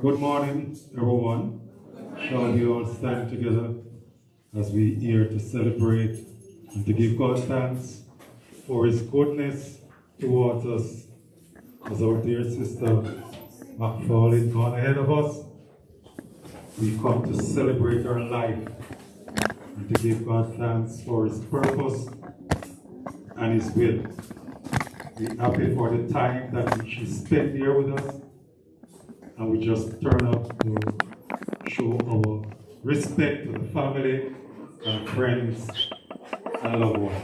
Good morning, everyone. Shall we all stand together as we here to celebrate and to give God thanks for His goodness towards us as our dear sister McFarlane gone ahead of us. We come to celebrate our life and to give God thanks for His purpose and His will. We're happy for the time that she spent here with us, and we just turn up to show our respect to the family and friends and loved ones.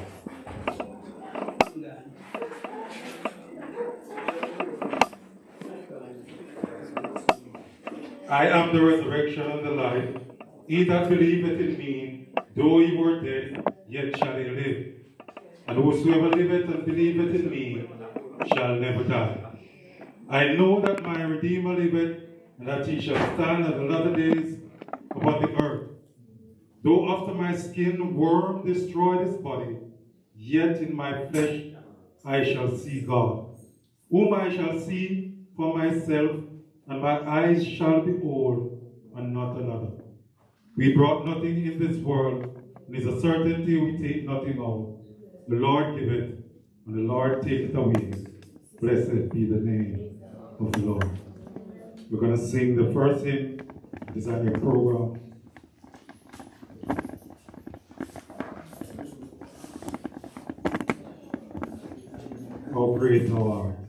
I am the resurrection and the life. He that believeth in me, though he were dead, yet shall he live. And whosoever liveth and believeth in me shall never die. I know that my Redeemer liveth, and that he shall stand at the latter days upon the earth. Though after my skin worm destroy this body, yet in my flesh I shall see God, whom I shall see for myself, and my eyes shall behold, and not another. We brought nothing in this world, and it's a certainty we take nothing out. The Lord giveth, and the Lord taketh away. Blessed be the name of the Lord. We're going to sing the first hymn. This is our program. Oh, great thou art.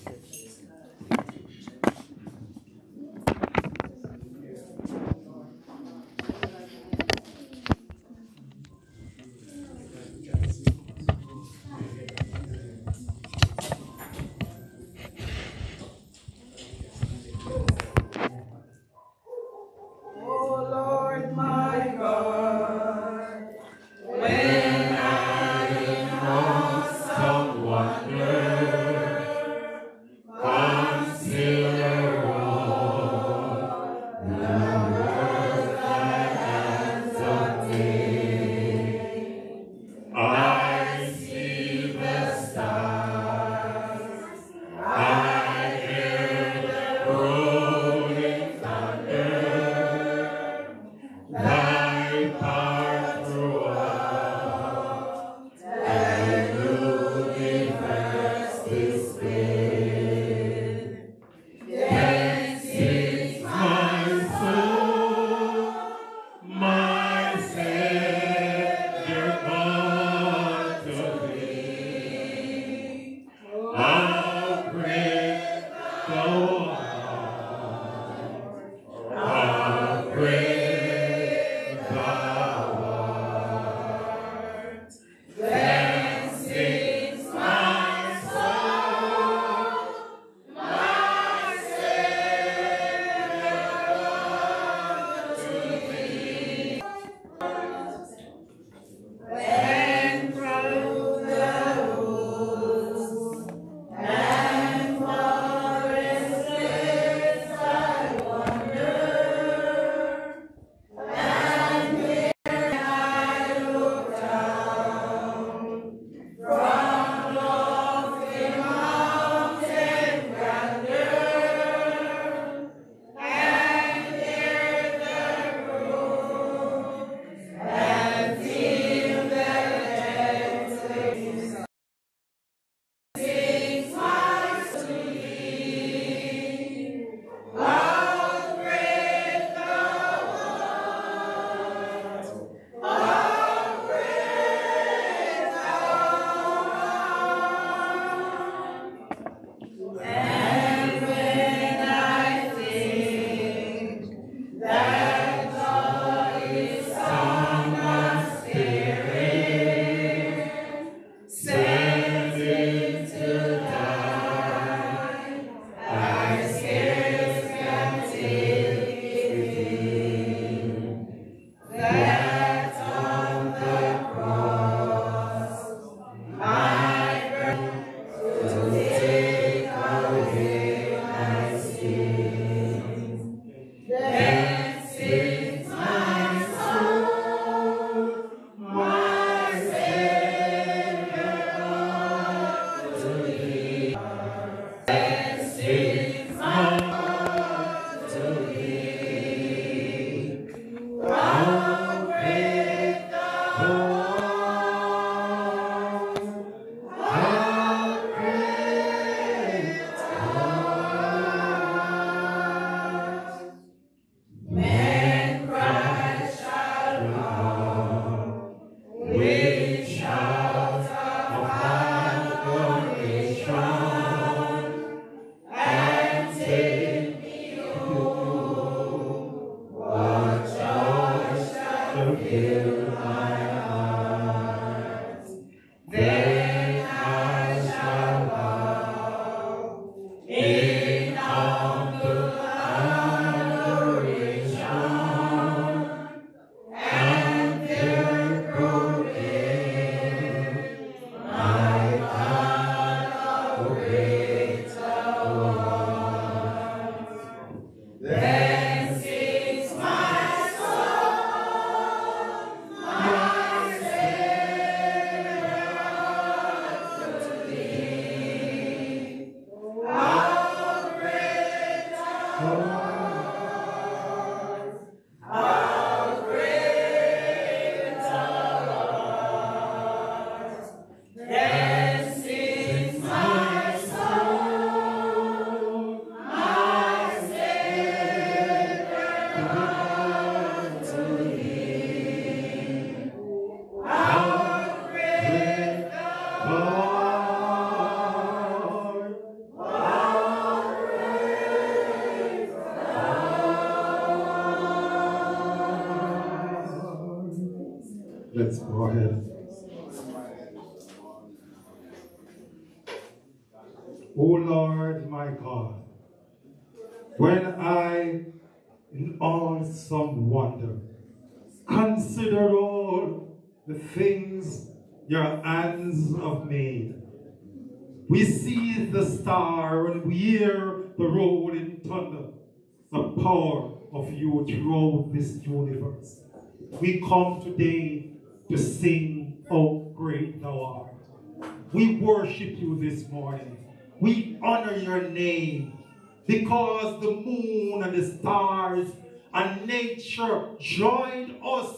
Come today to sing, Oh great thou art. We worship you this morning. We honor your name because the moon and the stars and nature joined us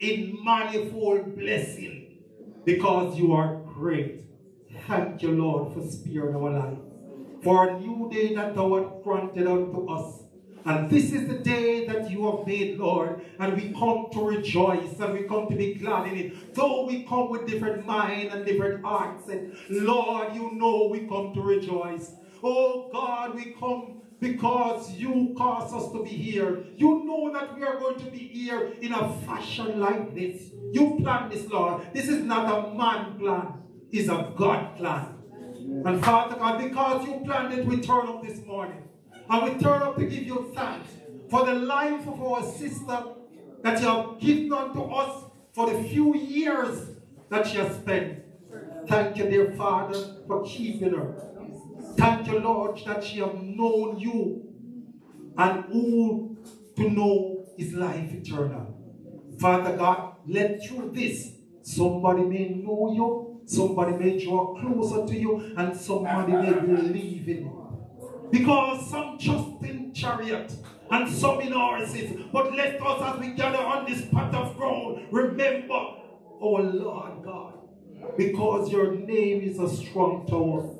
in manifold blessing because you are great. Thank you, Lord, for sparing our life, for a new day that thou hast granted unto us. And this is the day that you have made, Lord, and we come to rejoice and we come to be glad in it. Though we come with different mind and different hearts, and Lord, you know we come to rejoice. Oh God, we come because you caused us to be here. You know that we are going to be here in a fashion like this. You planned this, Lord. This is not a man plan, it's a God plan. And Father God, because you planned it, we turn up this morning. And we turn up to give you thanks for the life of our sister that you have given unto us for the few years that she has spent. Thank you, dear Father, for keeping her. Thank you, Lord, that she have known you and who to know is life eternal. Father God, let through this somebody may know you, somebody may draw closer to you, and somebody may believe in you. Because some trust in chariot and some in horses. But let us, as we gather on this pot of ground, remember, oh Lord God, because your name is a strong tower.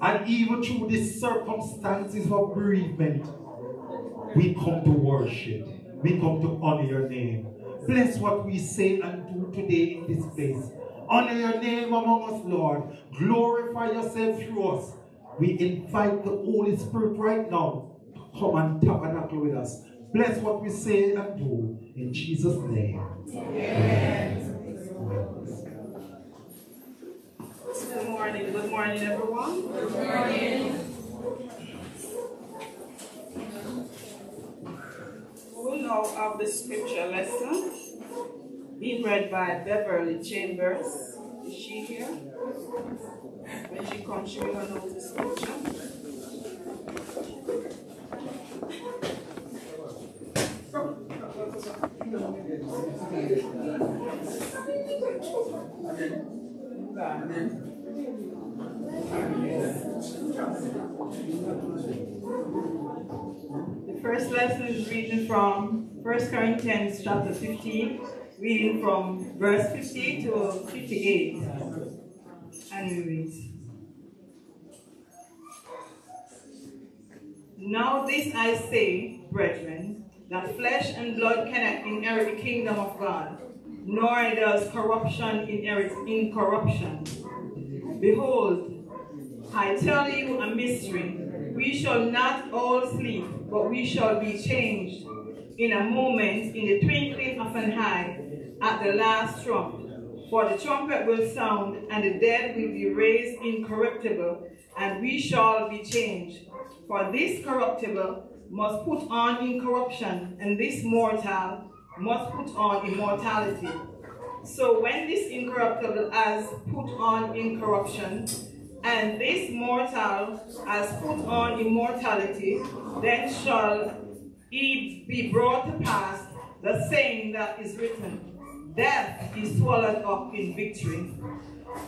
And even through these circumstances of bereavement, we come to worship. We come to honor your name. Bless what we say and do today in this place. Honor your name among us, Lord. Glorify yourself through us. We invite the Holy Spirit right now to come and tabernacle with us. Bless what we say and do. In Jesus' name. Amen. Good morning. Good morning, everyone. Good morning. We will now have the scripture lesson being read by Beverly Chambers. Is she here? When she comes, she will know the scripture. The first lesson is reading from 1 Corinthians chapter 15, reading from verse 50 to 58. Read. Now this I say, brethren, that flesh and blood cannot inherit the kingdom of God, nor does corruption inherit incorruption. Behold, I tell you a mystery. We shall not all sleep, but we shall be changed in a moment, in the twinkling of an eye, at the last trump. For the trumpet will sound, and the dead will be raised incorruptible, and we shall be changed. For this corruptible must put on incorruption, and this mortal must put on immortality. So when this incorruptible has put on incorruption, and this mortal has put on immortality, then shall it be brought to pass the saying that is written, Death is swallowed up in victory.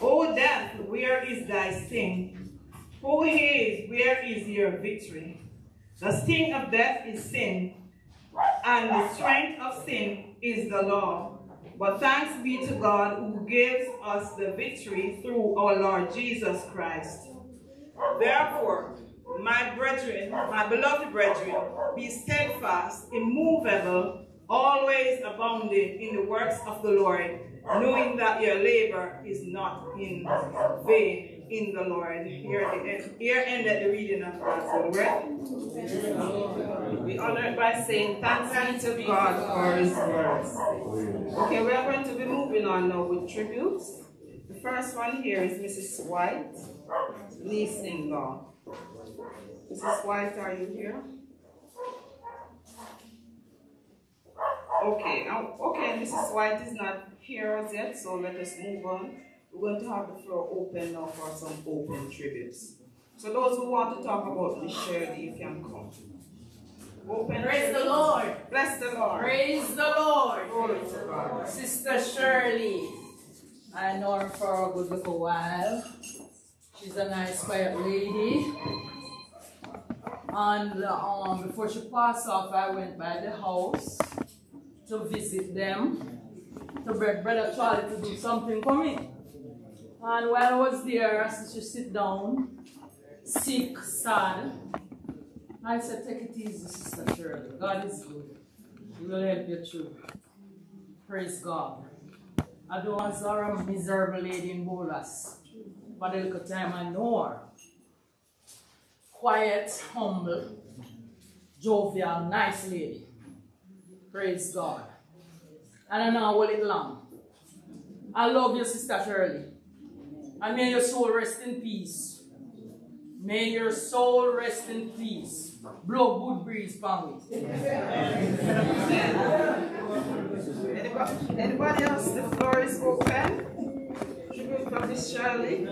O death, where is thy sting? O Hades, where is your victory? The sting of death is sin, and the strength of sin is the law. But thanks be to God who gives us the victory through our Lord Jesus Christ. Therefore, my brethren, my beloved brethren, be steadfast, immovable, always abounding in the works of the Lord, knowing that your labor is not in vain in the Lord. Here, the, here ended the reading of God's word. We honor it by saying thanks be to God for his words. Okay, we are going to be moving on now with tributes. The first one here is Mrs. White, niece-in-law. Mrs. White, are you here? Okay, now, okay, Mrs. White is not here as yet, so let us move on. We're going to have the floor open now for some open tributes. So those who want to talk about Miss Shirley, you can come. Open Praise tributes. the Lord. Bless the Lord. Praise the Lord. Glory to God. Sister Shirley. I know her for a good little while. She's a nice, quiet lady. And um, before she passed off, I went by the house to visit them, to beg Brother Charlie to do something for me. And while I was there, I said, she sit down, sick, sad. I said, take it easy, Sister Shirley. God is good. He will help you through. Praise God. I don't want to a miserable lady in Bolas. But the little time I know her. Quiet, humble, jovial, nice lady. Praise God. And I know it long. I love you, Sister Shirley. And may your soul rest in peace. May your soul rest in peace. Blow good breeze. Anybody, anybody else? The floor is open. Tribute from Miss Shirley.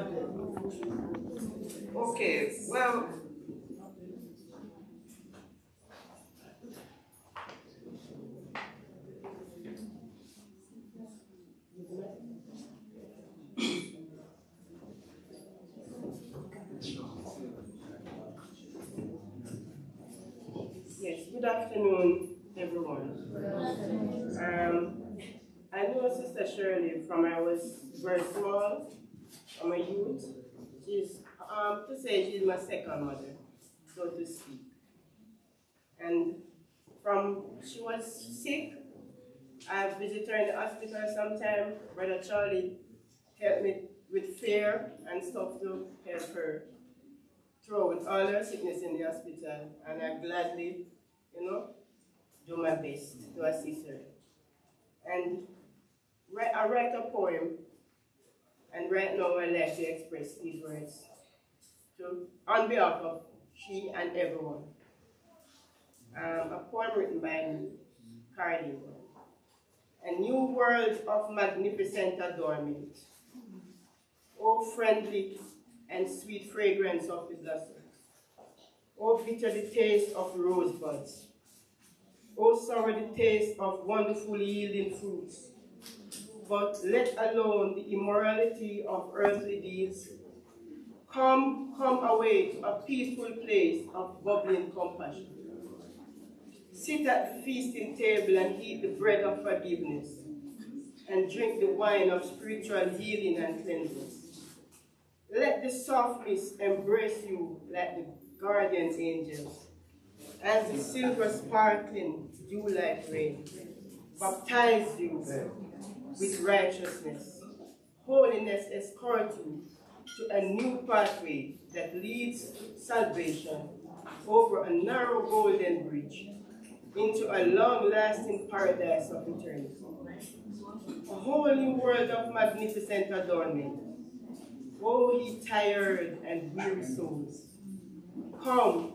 Okay, well. Yes, good afternoon, everyone. Um, I know Sister Shirley from I was very small, from a youth. She's, um, to say she's my second mother, so to speak. And from she was sick, I visited her in the hospital sometime. Brother Charlie helped me with fear and stuff to help her through with all her sickness in the hospital, and I gladly, you know, do my best to assist her. And write, I write a poem, and right now I'd like to express these words to, on behalf of she and everyone. Um, a poem written by Carly. A new world of magnificent adornment. Oh, friendly and sweet fragrance of the blossoms. Oh, bitter the taste of rosebuds. Oh, sour the taste of wonderful yielding fruits. But let alone the immorality of earthly deeds. Come, come away to a peaceful place of bubbling compassion. Sit at the feasting table and eat the bread of forgiveness, and drink the wine of spiritual healing and cleansing. Let the soft mist embrace you like the guardian's angels, as the silver sparkling dew-like rain baptize you with righteousness. Holiness escort you to a new pathway that leads salvation over a narrow golden bridge into a long-lasting paradise of eternity. A new world of magnificent adornment. Oh, ye tired and weary souls, come,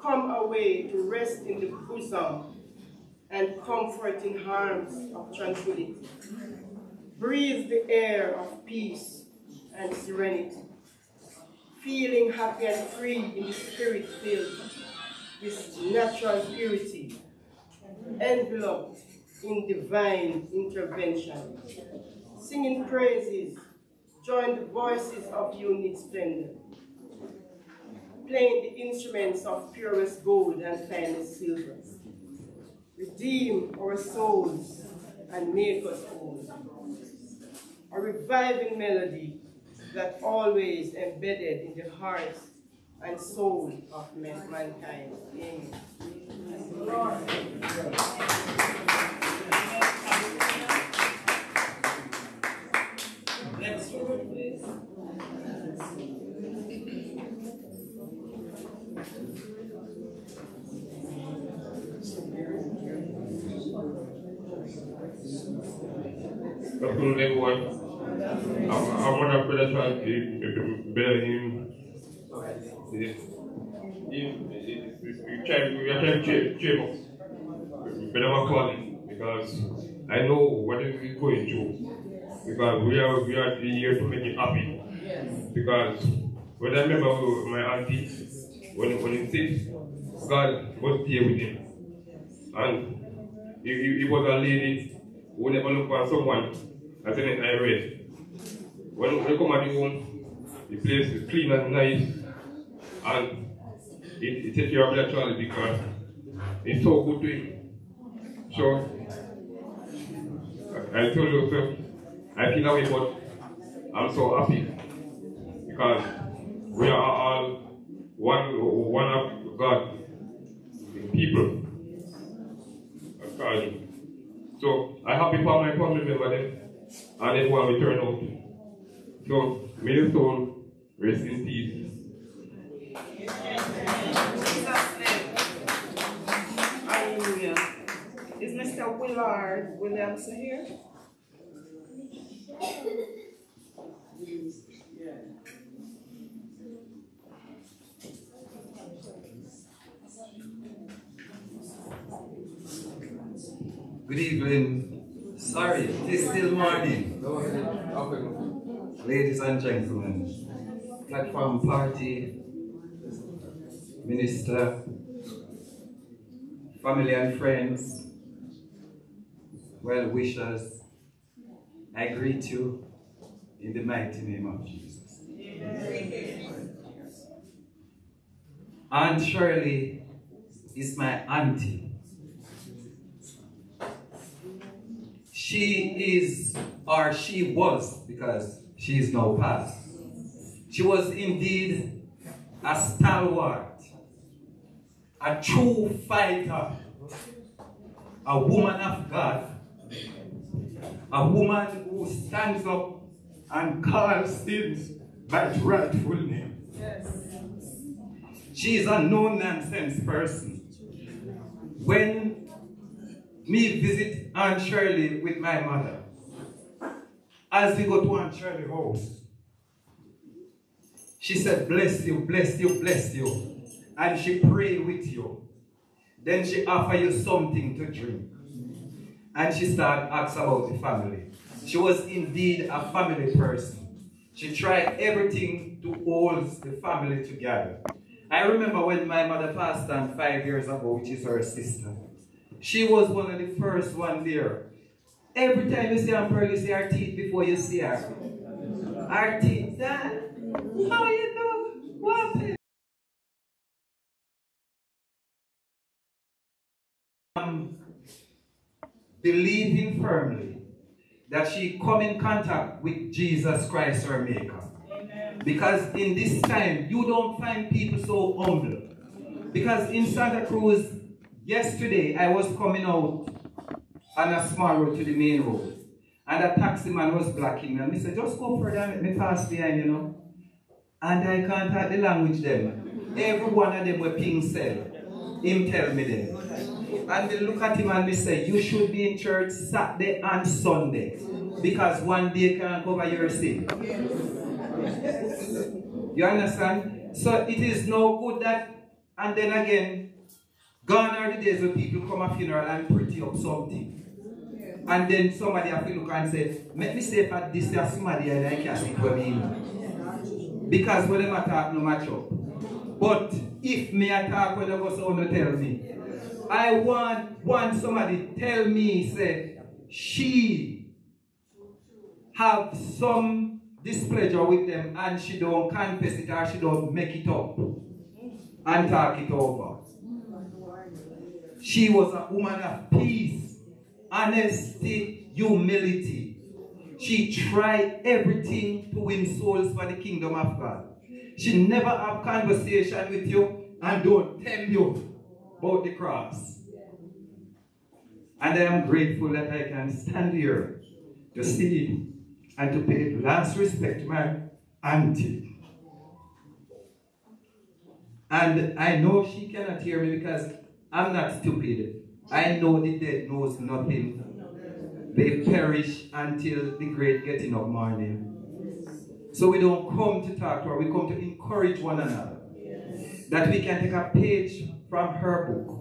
come away to rest in the bosom and comfort in arms of tranquility. Breathe the air of peace and serenity, feeling happy and free in the spirit filled with natural purity, enveloped in divine intervention. Singing praises, join the voices of unique splendor, playing the instruments of purest gold and finest silver. Redeem our souls and make us whole. A reviving melody that always embedded in the hearts and soul of mankind. Amen. Next afternoon, everyone. I, want to pray that try to bear him. He, we try, we are trying to cheer, up. Better my calling because I know what he's going through. Because we are we are here to make him happy. Because when I remember my auntie, when when he sick, God was there with him. And he, he, was a lady who never look for someone as an read. When we come at the home, the place is clean and nice, and it, it takes of that child because it's so good to him. So, I told you, sir, I feel away, but I'm so happy because we are all one, one of God people. God. So I happy for my family member them and everyone will turn out. So may the soul rest in peace. Jesus' Hallelujah. Is Mr. Willard Williamson here? Good evening. Sorry, it is still morning. Ladies and gentlemen, platform party, minister, family and friends, well wishers, I greet you in the mighty name of Jesus. Aunt Shirley is my auntie. She is, or she was, because she is now past. She was indeed a stalwart, a true fighter, a woman of God, a woman who stands up and calls things by its rightful name. She is a no-nonsense person. When me visit Aunt Shirley with my mother. As we go to Aunt Shirley's house, she said, bless you, bless you, bless you. And she pray with you. Then she offer you something to drink. And she start ask about the family. She was indeed a family person. She tried everything to hold the family together. I remember when my mother passed on five years ago, which is her sister. She was one of the first one there. Every time you see her pearl, you see her teeth before you see her. Her teeth, Dad, how you do? What happened? Um, believing firmly that she come in contact with Jesus Christ, her Maker. Because in this time, you don't find people so humble. Because in Santa Cruz, yesterday, I was coming out on a small road to the main road. And a taxi man was blocking me. And he said, just go further me pass behind, you know. And I can't talk the language them. Every one of them were ping cell. Him tell me them. And they look at him and they say, You should be in church Saturday and Sunday. Because one day can cover your sin. You understand? So it is no good that, and then again, gone are the days when people come a funeral and pretty up something. And then somebody have to look and say, make me say for this is somebody and I can see for me. Because when them attack no match up. But if me attack when they go someone tell me, I want want somebody tell me, say, she have some displeasure with them and she don't confess it or she don't make it up and talk it over. She was a woman of peace, honesty, humility. She tried everything to win souls for the kingdom of God. She never have conversation with you and don't tell you about the cross. And I am grateful that I can stand here to see and to pay last respect to my auntie. And I know she cannot hear me because I'm not stupid. I know the dead knows nothing. They perish until the great getting of morning. So we don't come to talk to her, we come to encourage one another. That we can take a page from her book.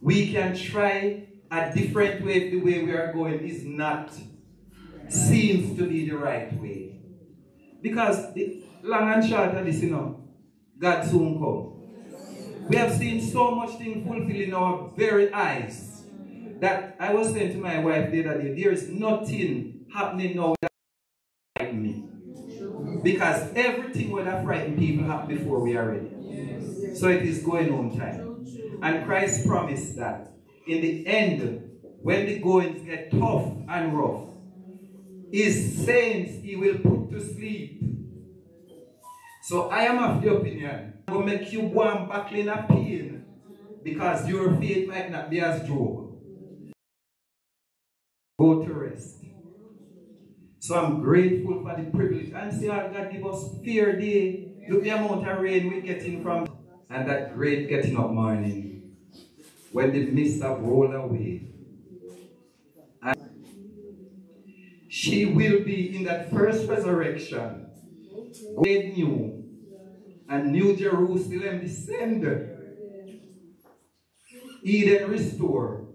We can try a different way if the way we are going is not seems to be the right way. Because the long and short of this, you know, God soon come. We have seen so much thing fulfilled in our very eyes that I was saying to my wife the other day, there is nothing happening now that me. Because everything would have frightened people happened before we are ready. So it is going on time. And Christ promised that in the end, when the goings get tough and rough, his saints he will put to sleep. So I am of the opinion, I'm going to make you go and back in a pain because your faith might not be as Job. Go to rest. So I'm grateful for the privilege. And see how God give us fear day. Look the amount of rain we're getting from and that great getting up morning when the mist have rolled away. And she will be in that first resurrection, made new, and New Jerusalem descend. Eden restore,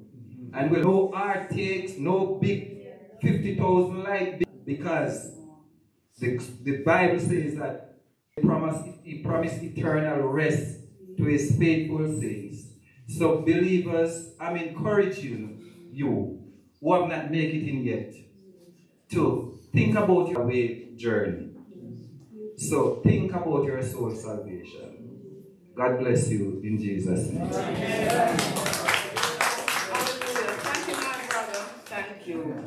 and with no takes, no big 50,000 light because the, the Bible says that he promised, he promised eternal rest to his faithful saints. So believers, I'm encouraging you who have not made it in yet to think about your way journey. So think about your soul salvation. God bless you in Jesus' name. Hallelujah. Thank you, my brother. Thank you.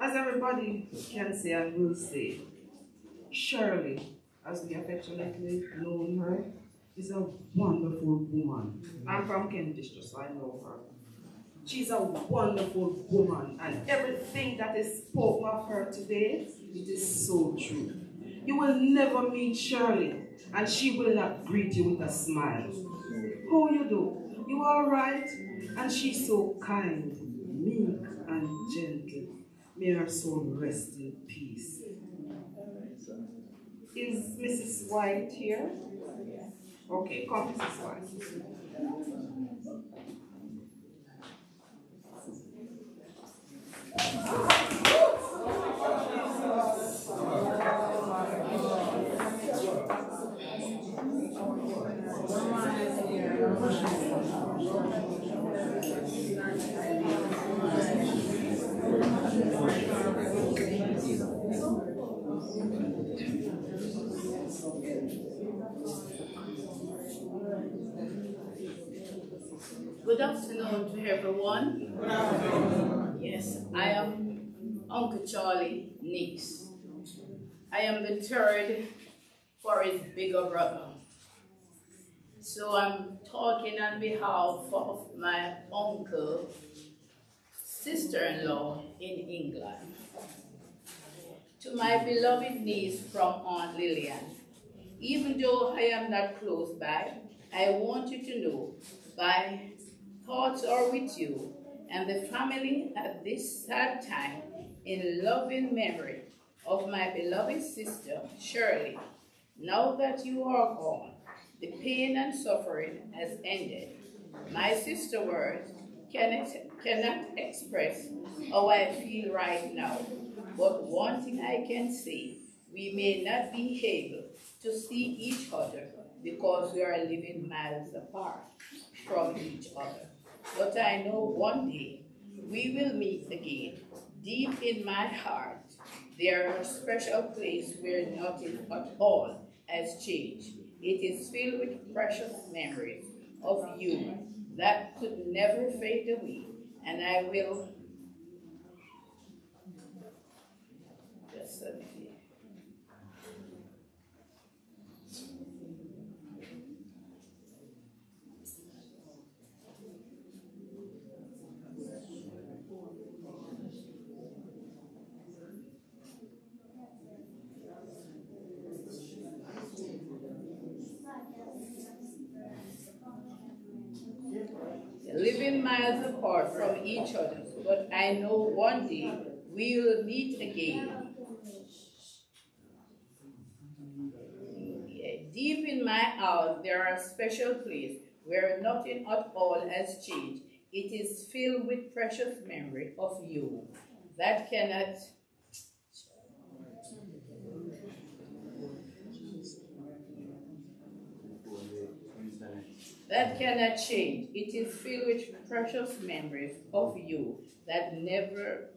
As everybody can say and will say, Shirley, as we affectionately know her, is a wonderful woman. I'm from Kentish, so I know her. She's a wonderful woman, and everything that is spoken of her today, it is so true. You will never meet Shirley, and she will not greet you with a smile. How you do? You all right? And she's so kind, meek, and gentle. May her soul rest in peace. Is Mrs. White here? Okay, come, Mrs. White. Good afternoon to everyone. Yes, I am Uncle Charlie Nix. I am the third for his bigger brother. So I'm talking on behalf of my uncle, sister-in-law in England. To my beloved niece from Aunt Lillian, even though I am not close by, I want you to know by thoughts are with you and the family at this sad time in loving memory of my beloved sister, Shirley. Now that you are gone, the pain and suffering has ended. My sister words cannot, cannot express how I feel right now. But one thing I can say, we may not be able to see each other because we are living miles apart from each other. But I know one day we will meet again. Deep in my heart, there are a special place where nothing at all has changed. It is filled with precious memories of you that could never fade away. And I will just a minute. living miles apart from each other, but I know one day we will meet again. Deep in my heart, there are special place where nothing at all has changed. It is filled with precious memory of you that cannot that cannot change. It is filled with precious memories of you that never.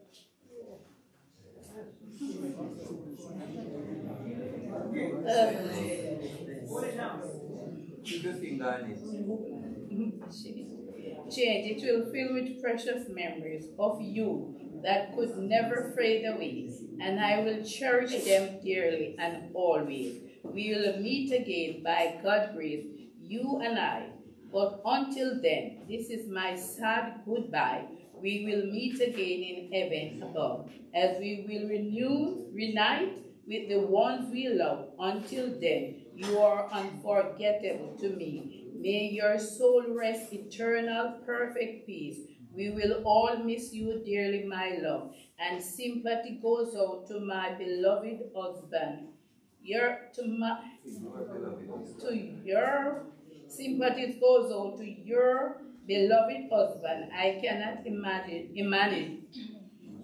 Change. It will fill with precious memories of you that could never fade away, and I will cherish them dearly and always. We will meet again by God's grace, you and I, but until then, this is my sad goodbye. We will meet again in heaven above, as we will renew, reunite with the ones we love. Until then, you are unforgettable to me. May your soul rest eternal, perfect peace. We will all miss you dearly, my love, and sympathy goes out to my beloved husband. Your to my to your Sympathy goes out to your beloved husband. I cannot imagine, imagine,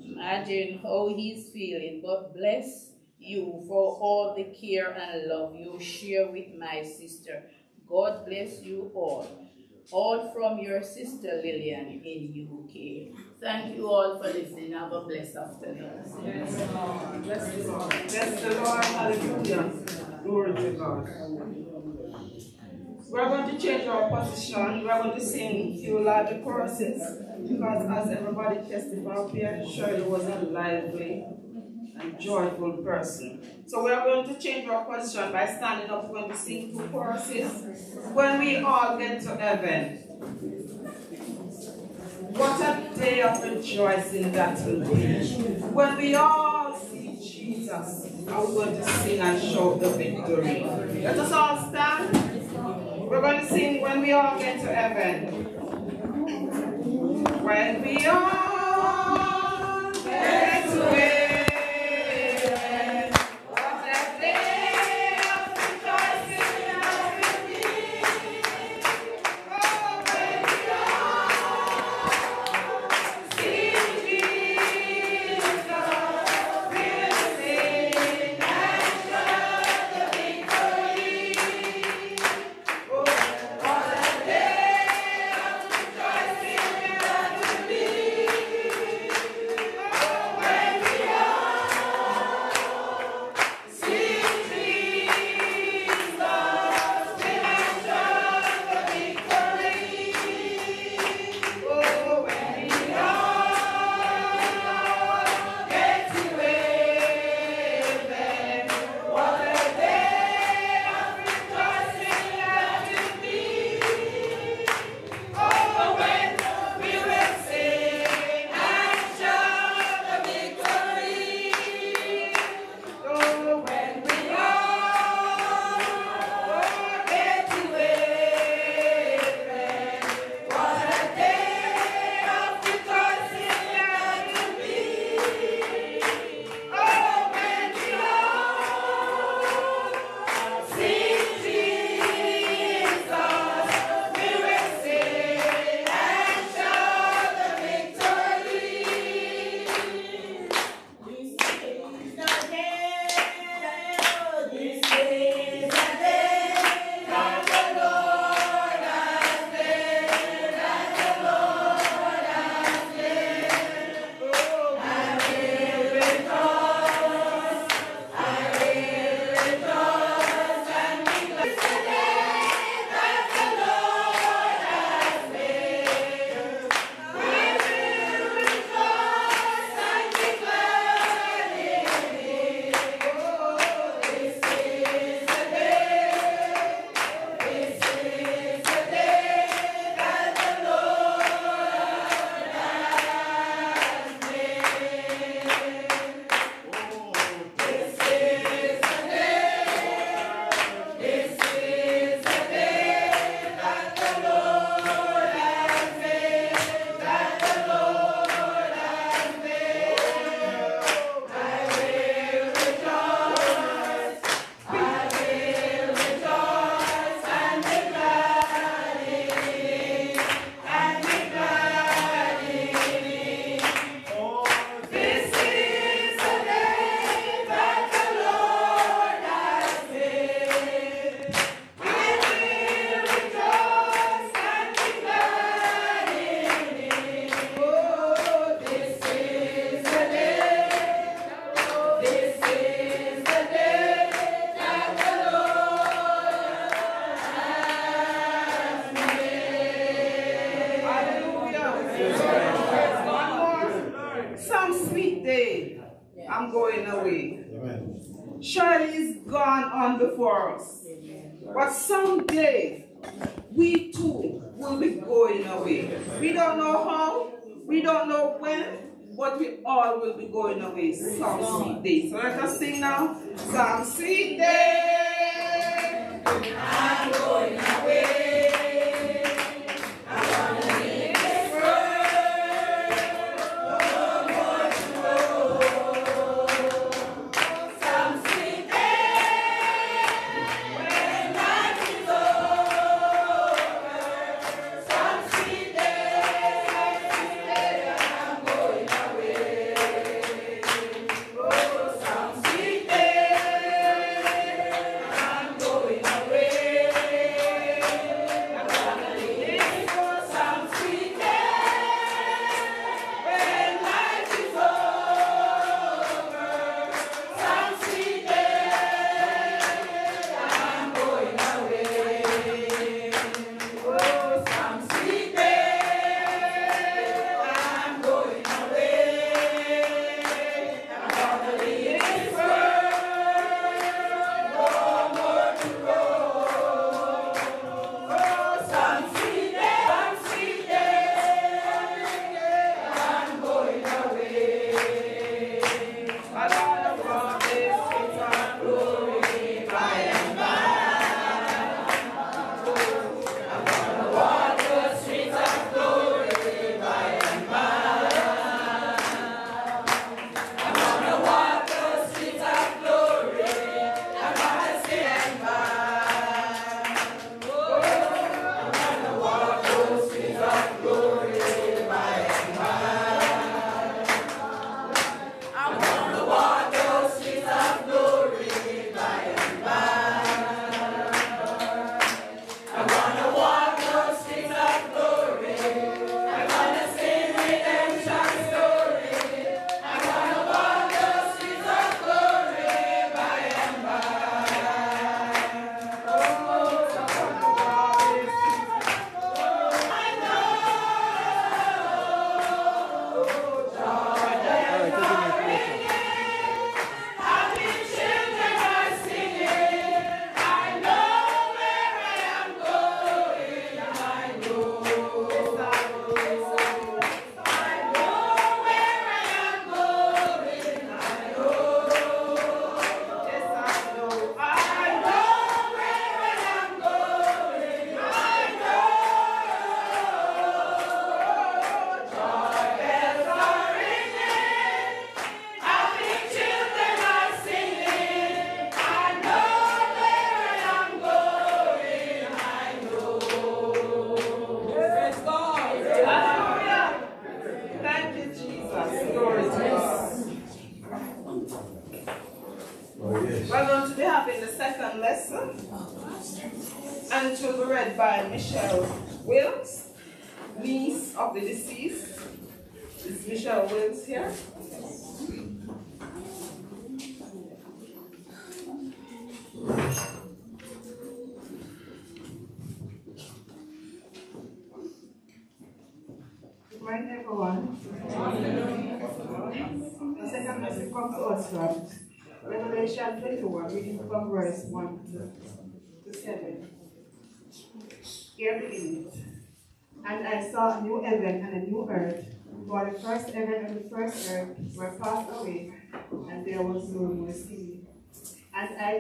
imagine how he's feeling, but bless you for all the care and love you share with my sister. God bless you all. All from your sister Lillian in UK. Thank you all for listening. Have a blessed afternoon. Yes, Lord. Bless the Lord. Bless the Lord. Hallelujah. Glory to God. We're going to change our position. We're going to sing few larger choruses because as everybody testified here, Shirley was a lively and joyful person. So we are going to change our position by standing up. We're going to sing two choruses. When we all get to heaven, what a day of rejoicing that will be. When we all see Jesus, are we going to sing and shout the victory? Let us all stand. We're going to sing when we all get to heaven. When we all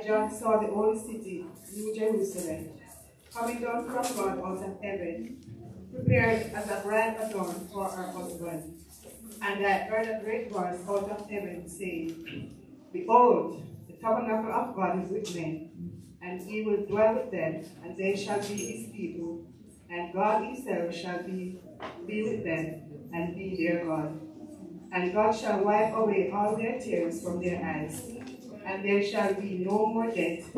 John saw the holy city, New Jerusalem, coming down from God out of heaven, prepared as a bride adorned for her husband. And I heard a great voice out of heaven saying, Behold, the tabernacle of God is with men, and he will dwell with them, and they shall be his people, and God himself shall be, be with them, and be their God. And God shall wipe away all their tears from their eyes and there shall be no more death,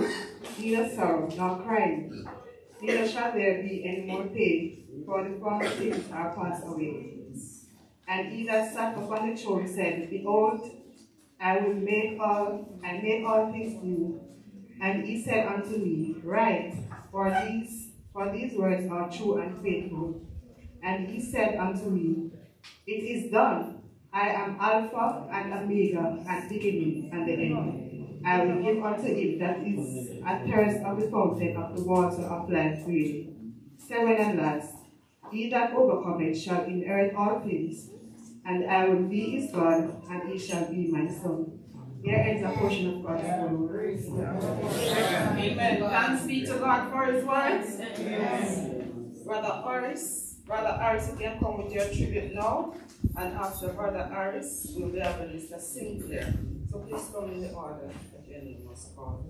neither sorrow nor crying, neither shall there be any more pain, for the former things are passed away. And he that sat upon the throne said, Behold, I will make all I make all things new. And he said unto me, Write, for these for these words are true and faithful. And he said unto me, It is done. I am Alpha and Omega, and beginning and the end. I will give unto him that is athirst of the fountain of the water of life freely. Seven and last, he that overcometh shall inherit all things, and I will be his God, and he shall be my son. Here ends a portion of God's word. Amen. Thanks be to God for his words. Yes. Brother Horace, Brother Horace, you can come with your tribute now. And after Brother Harris, we'll be having Mr. Sinclair. So please come in the order that your name was called.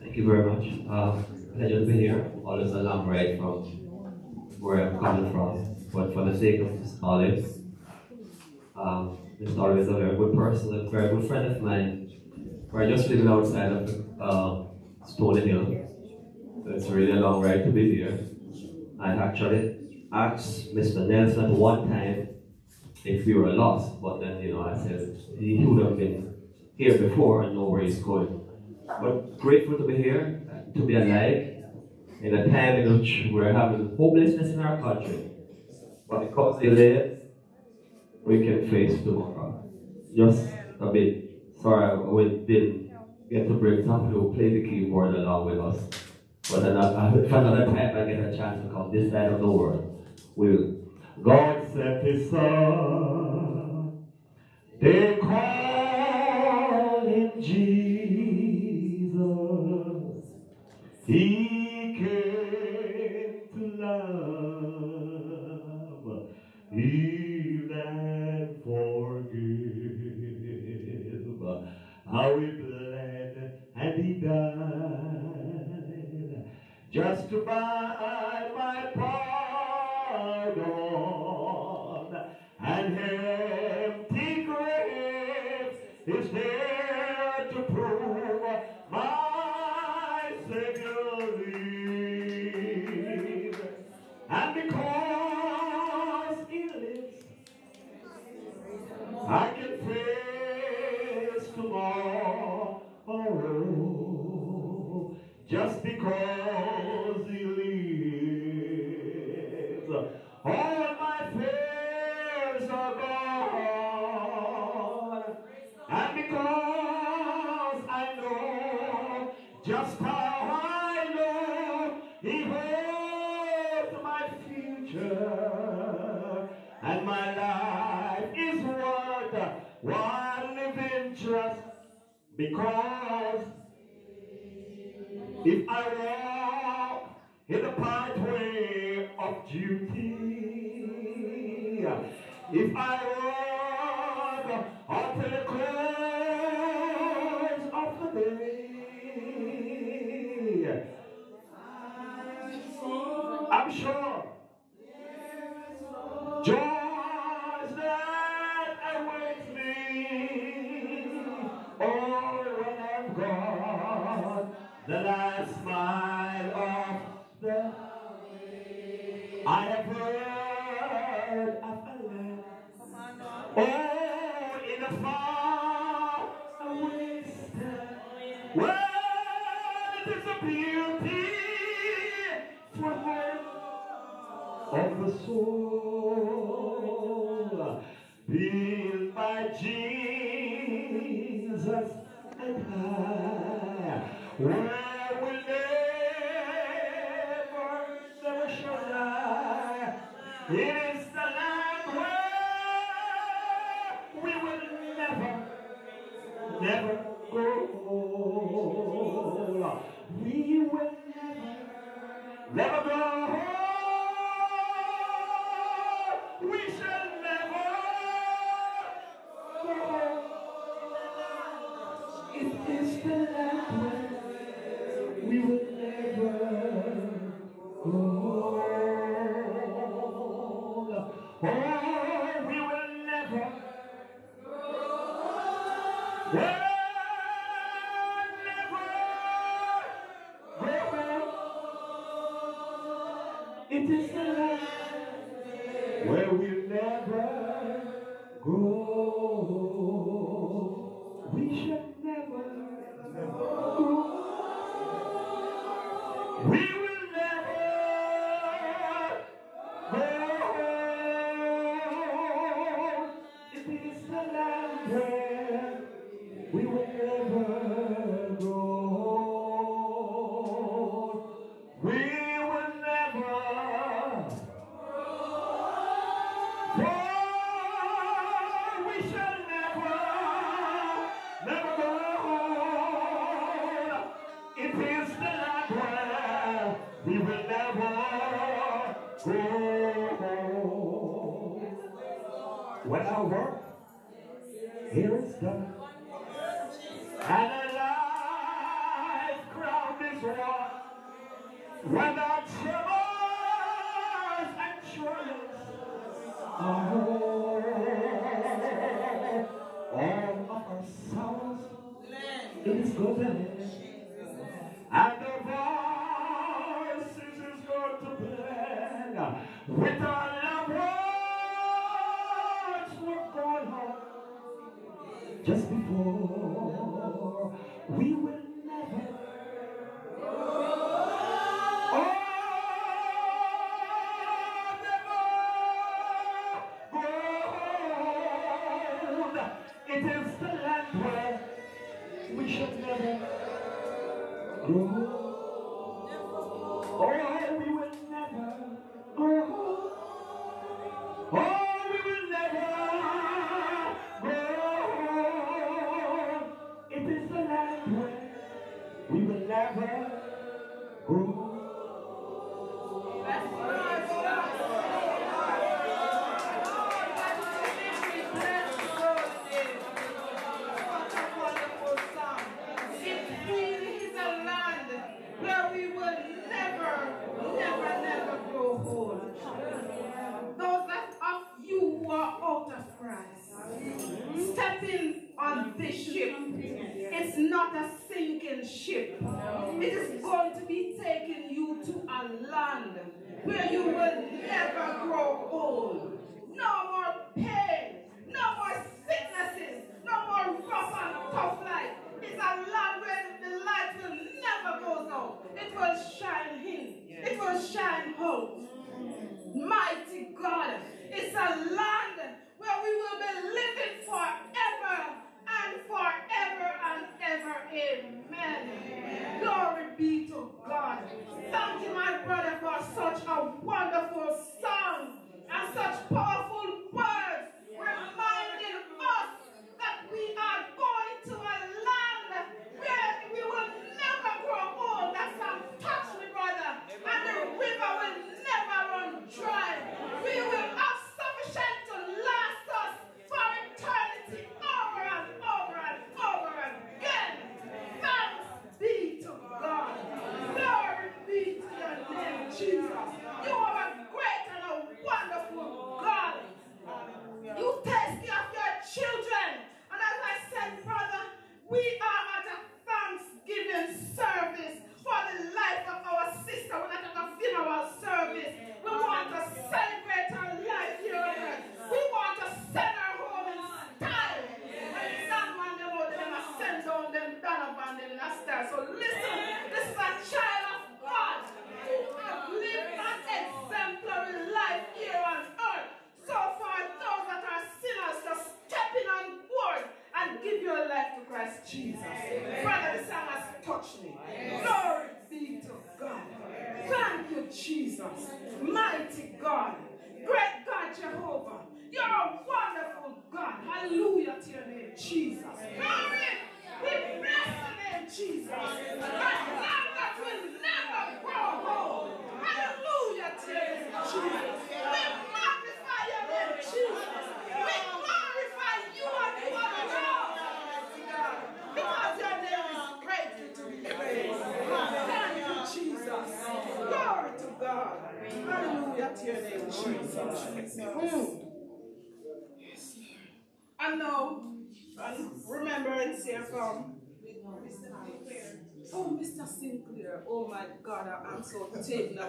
Thank you very much. Uh, pleasure to be here. Always a long ride from where I'm coming from. But for the sake of Mr. Olive, um, Mr. Olive is a very good person, a very good friend of mine. We're just living outside of uh, Stony Hill. So it's really a long ride to be here. I actually asked Mr. Nelson at one time if we were lost, but then, you know, I said he would have been here before and know where he's going. But grateful to be here, to be alive, in a time in which we're having hopelessness in our country. But because he lives, we can face tomorrow. Just a bit sorry we didn't get to bring somebody who play the keyboard along with us. But another, if another time I get a chance to come this side of the world, we'll. God sent his son. They call him Jesus. He How he bled and he died. Just to buy my pardon because if I walk is a beauty for home of the soul,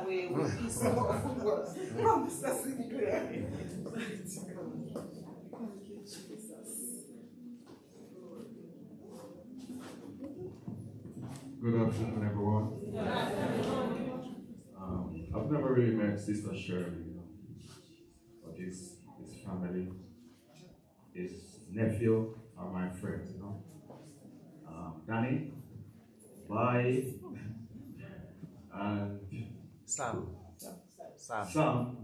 away with his awful. Promise us in prayer. Thank you, Jesus. Good afternoon, everyone. Good afternoon. Um, I've never really met Sister Shirley, but his, his family, his nephew are my friends, you know. Um, Danny, bye. and Sam. Sam. Sam,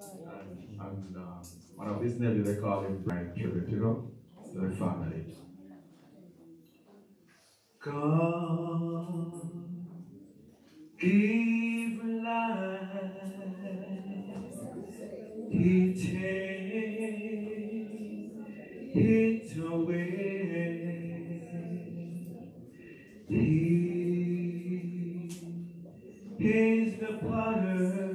and, and um, one of his nephews, they call him Brian Tribute, you know, the family. God give life, He take it away. Is the potter.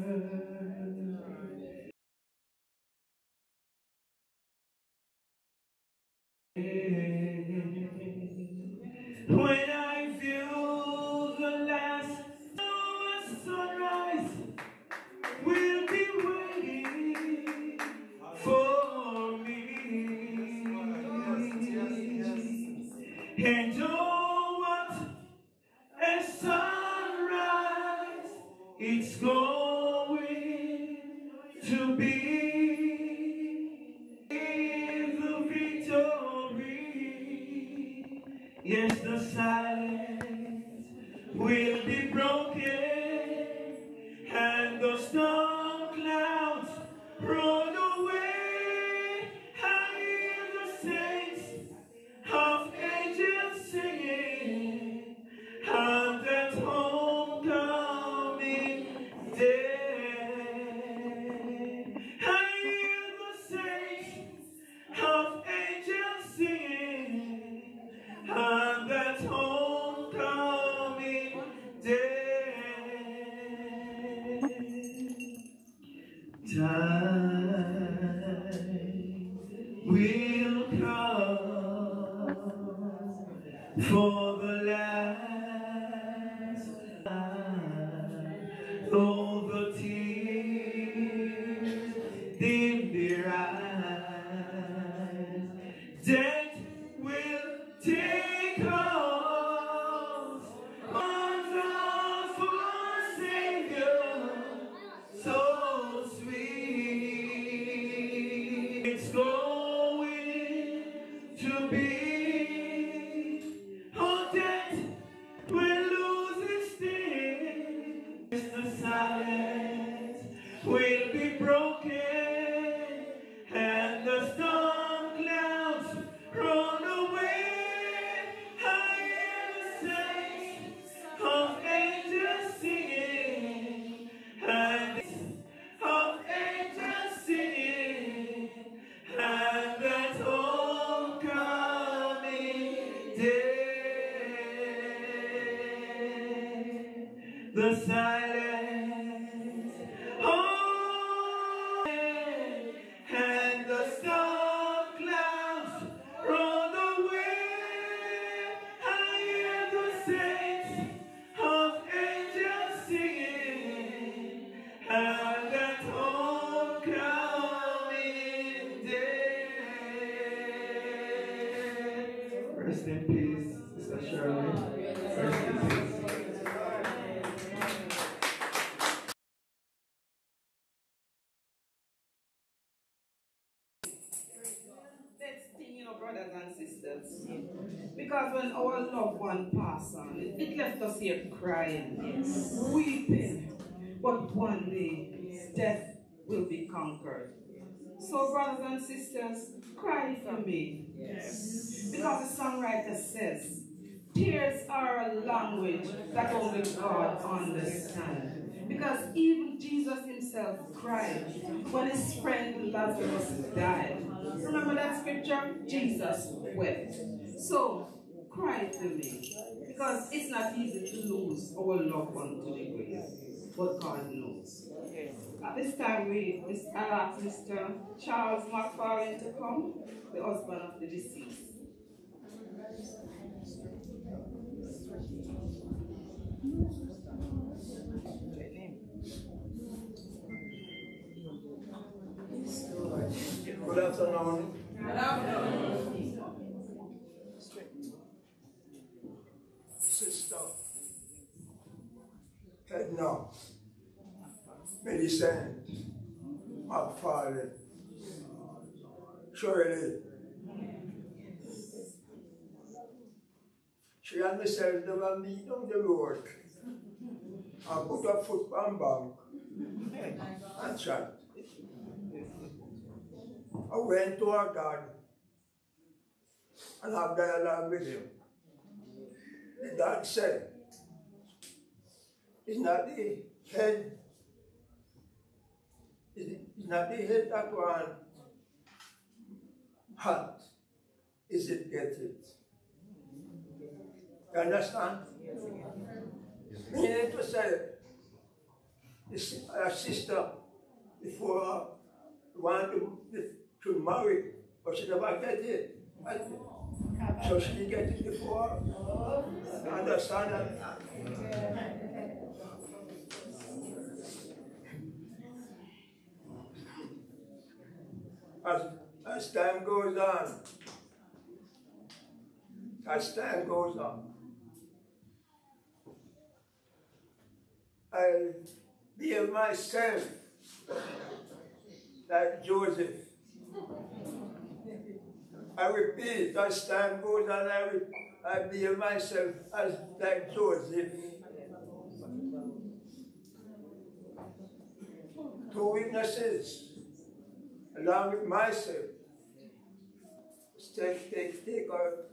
When I conquered. So, brothers and sisters, cry for me. Yes. Because the songwriter says, tears are a language that only God understands. Because even Jesus himself cried when his friend Lazarus died. Remember that scripture? Jesus wept. So, cry to me. Because it's not easy to lose our loved one to the grave. But God knows. At this time, we I ask Mr. Charles McFarlane to come, the husband of the deceased. Good afternoon. Good afternoon. Sister eh, Millicent McFarlane. Shirley. She and myself never meet on the road. I put a foot on bank and chat. I went to our garden and have dialogue with him. The dad said, it's not the head, it's not the head that one hot, is it get it? You understand? Meaning to say, this, a sister before her want to, to marry, but she never get it. So she get it before. Oh. Understand that? As, as time goes on, as time goes on, I behave myself like Joseph. I repeat, as time goes on, I, re- I behave myself as like Joseph. Two witnesses, along with myself, take, take, take,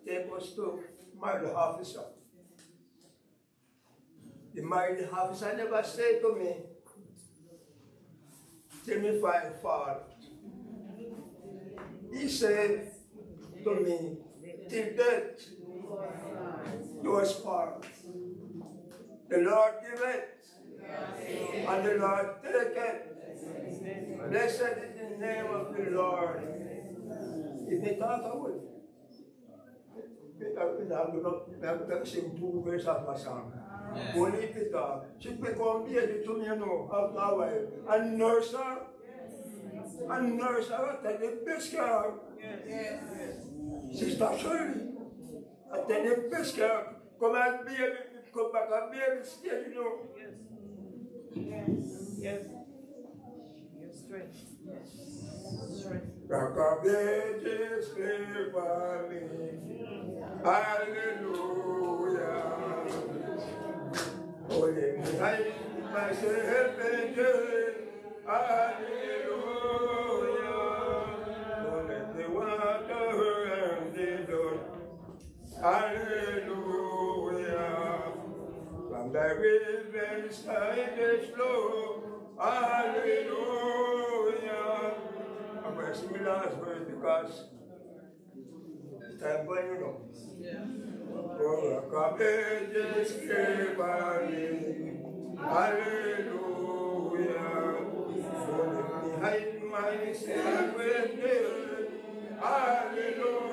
take us to married officer. The married officer never said to me, tell me find fault. He said to me, till death do us part. The Lord give it, and the Lord take it. Blessed is the name of the Lord. If they talk about it, I'm going to sing two verses of a song. Only Peter, she become baby to me, you know, after a while. And nurse uh, her, and nurse her, I take the best care of her. Sister Shirley, I take the best care of her. Come and baby, come back and baby still, you know. Yes. Yes. Yes. Stefani, Hallelujah. Holy night, myself and Hallelujah. Holy the water and the door. Hallelujah. From the river's is flow. Hallelujah. The last verse because it's you know. Stefani, hallelujah. For behind my hallelujah,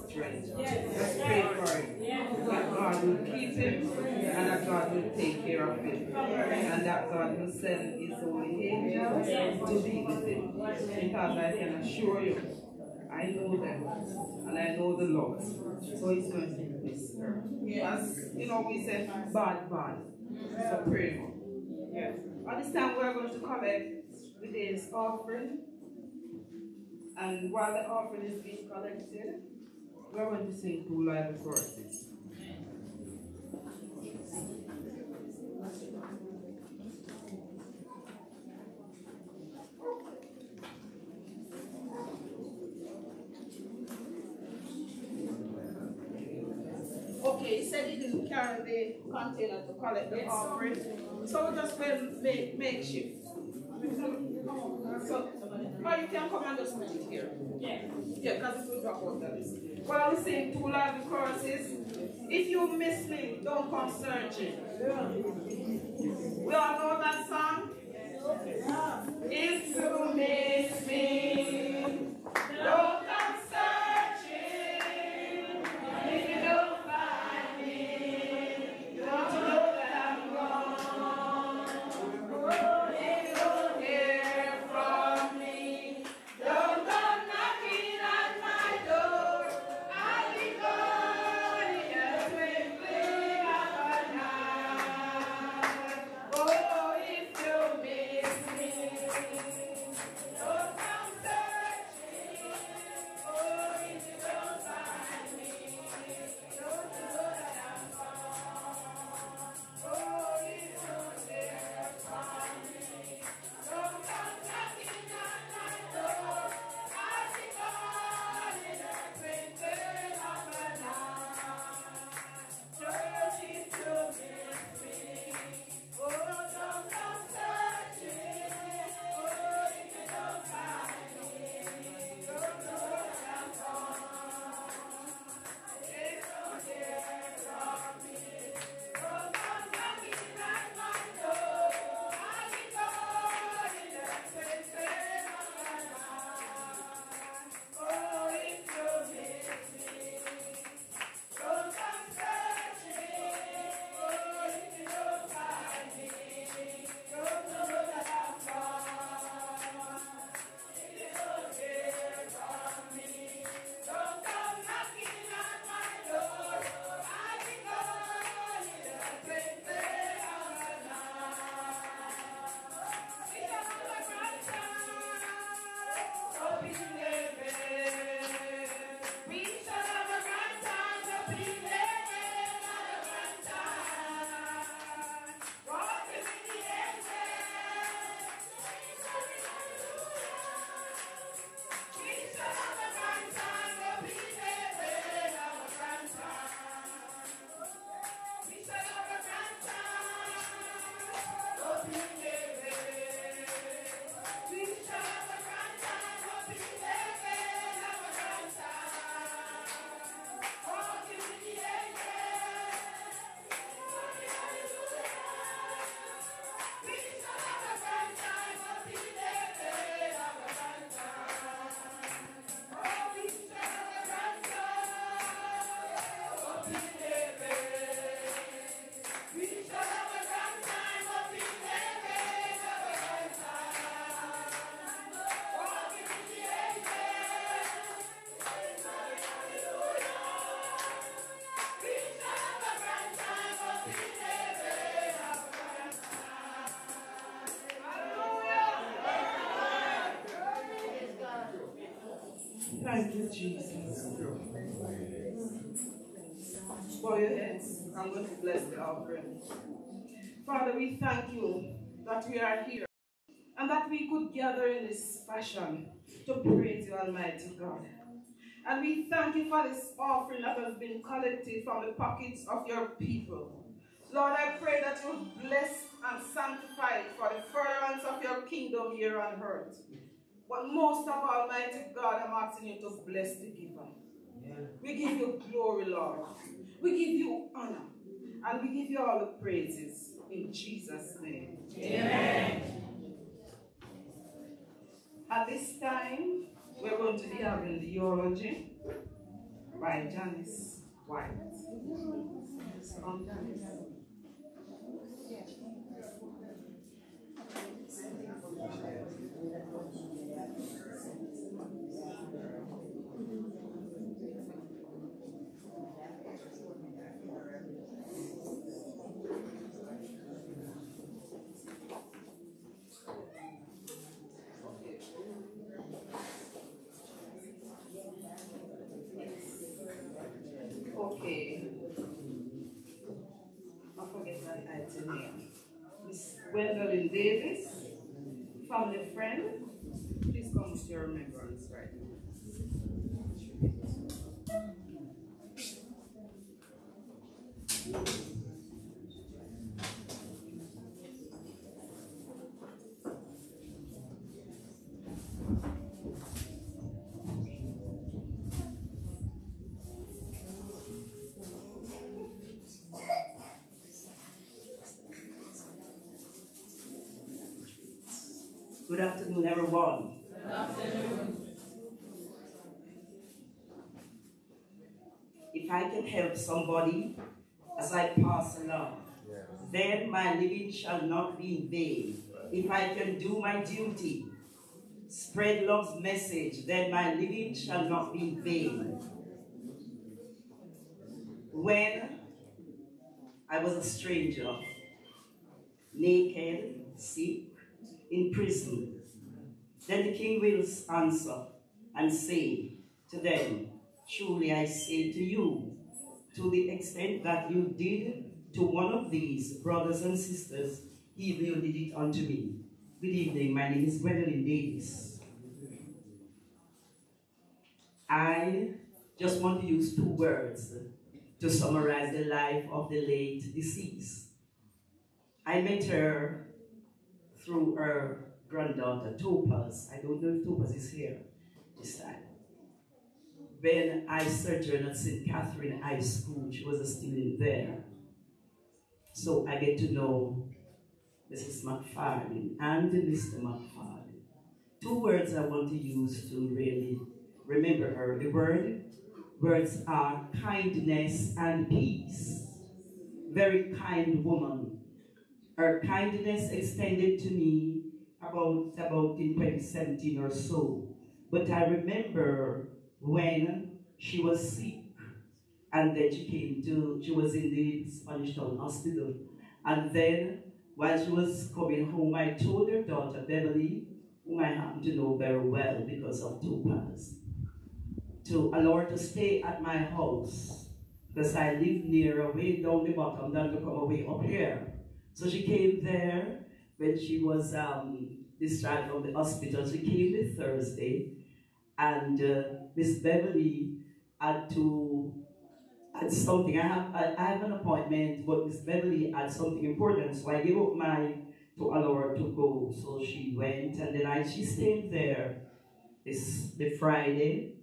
straight. Just pray for him. That God will keep him and that God will take care of him. And that God will send his holy angels to be with him. Because I can assure you, I know them and I know the Lord. So he's going to do this. As you know, we said bad, bad. So pray for. Yes. At this time, we're going to collect the day's offering. And while the offering is being collected, we're going to sing two live choruses. Okay, he said he didn't carry the container to collect the offering. So we just made make, makeshift. So, or you can come and just put it here. Yeah. Yeah, because it will drop out of this. Well, we sing two lively choruses. If you miss me, don't come searching. We all know that song? If you miss me, don't come searching. Jesus. Bow your heads. I'm going to bless the offering. Father, we thank you that we are here and that we could gather in this fashion to praise you, Almighty God. And we thank you for this offering that has been collected from the pockets of your people. Lord, I pray that you bless and sanctify it for the furtherance of your kingdom here on earth. But most of all, Almighty God, I'm asking you to bless the giver. We give you glory, Lord. We give you honor. And we give you all the praises. In Jesus' name. Amen. At this time, we're going to be having the eulogy by Janice White. Come, Janice. Okay. I forget my item name. Miss Gwendolyn Davis, family friend. Please come to your remembrance right now. Good afternoon, everyone. Good afternoon. If I can help somebody as I pass along, then my living shall not be in vain. If I can do my duty, spread love's message, then my living shall not be in vain. When I was a stranger, naked, sick, in prison, then the king will answer and say to them, Truly I say to you, to the extent that you did to one of these brothers and sisters, he will did it unto me. Good evening, my name is Gwendolyn Davis. I just want to use two words to summarize the life of the late deceased. I met her through her granddaughter, Topaz. I don't know if Topaz is here this time. When I sojourned at St. Catherine High School, she was a student there. So I get to know Mrs. McFarlane and Mr. McFarlane. Two words I want to use to really remember her. The word, words are kindness and peace. Very kind woman. Her kindness extended to me about, about in 2017 or so. But I remember when she was sick and then she came to, she was in the Spanish Town Hospital. And then while she was coming home, I told her daughter, Beverly, whom I happen to know very well because of two Topaz, to allow her to stay at my house because I live near, way down the bottom, than to come away up here. So she came there when she was um, discharged from the hospital. She came this Thursday, and uh, Miss Beverly had to had something. I have I, have an appointment, but Miss Beverly had something important, so I gave up my to allow her to go. So she went, and then I she stayed there this the Friday,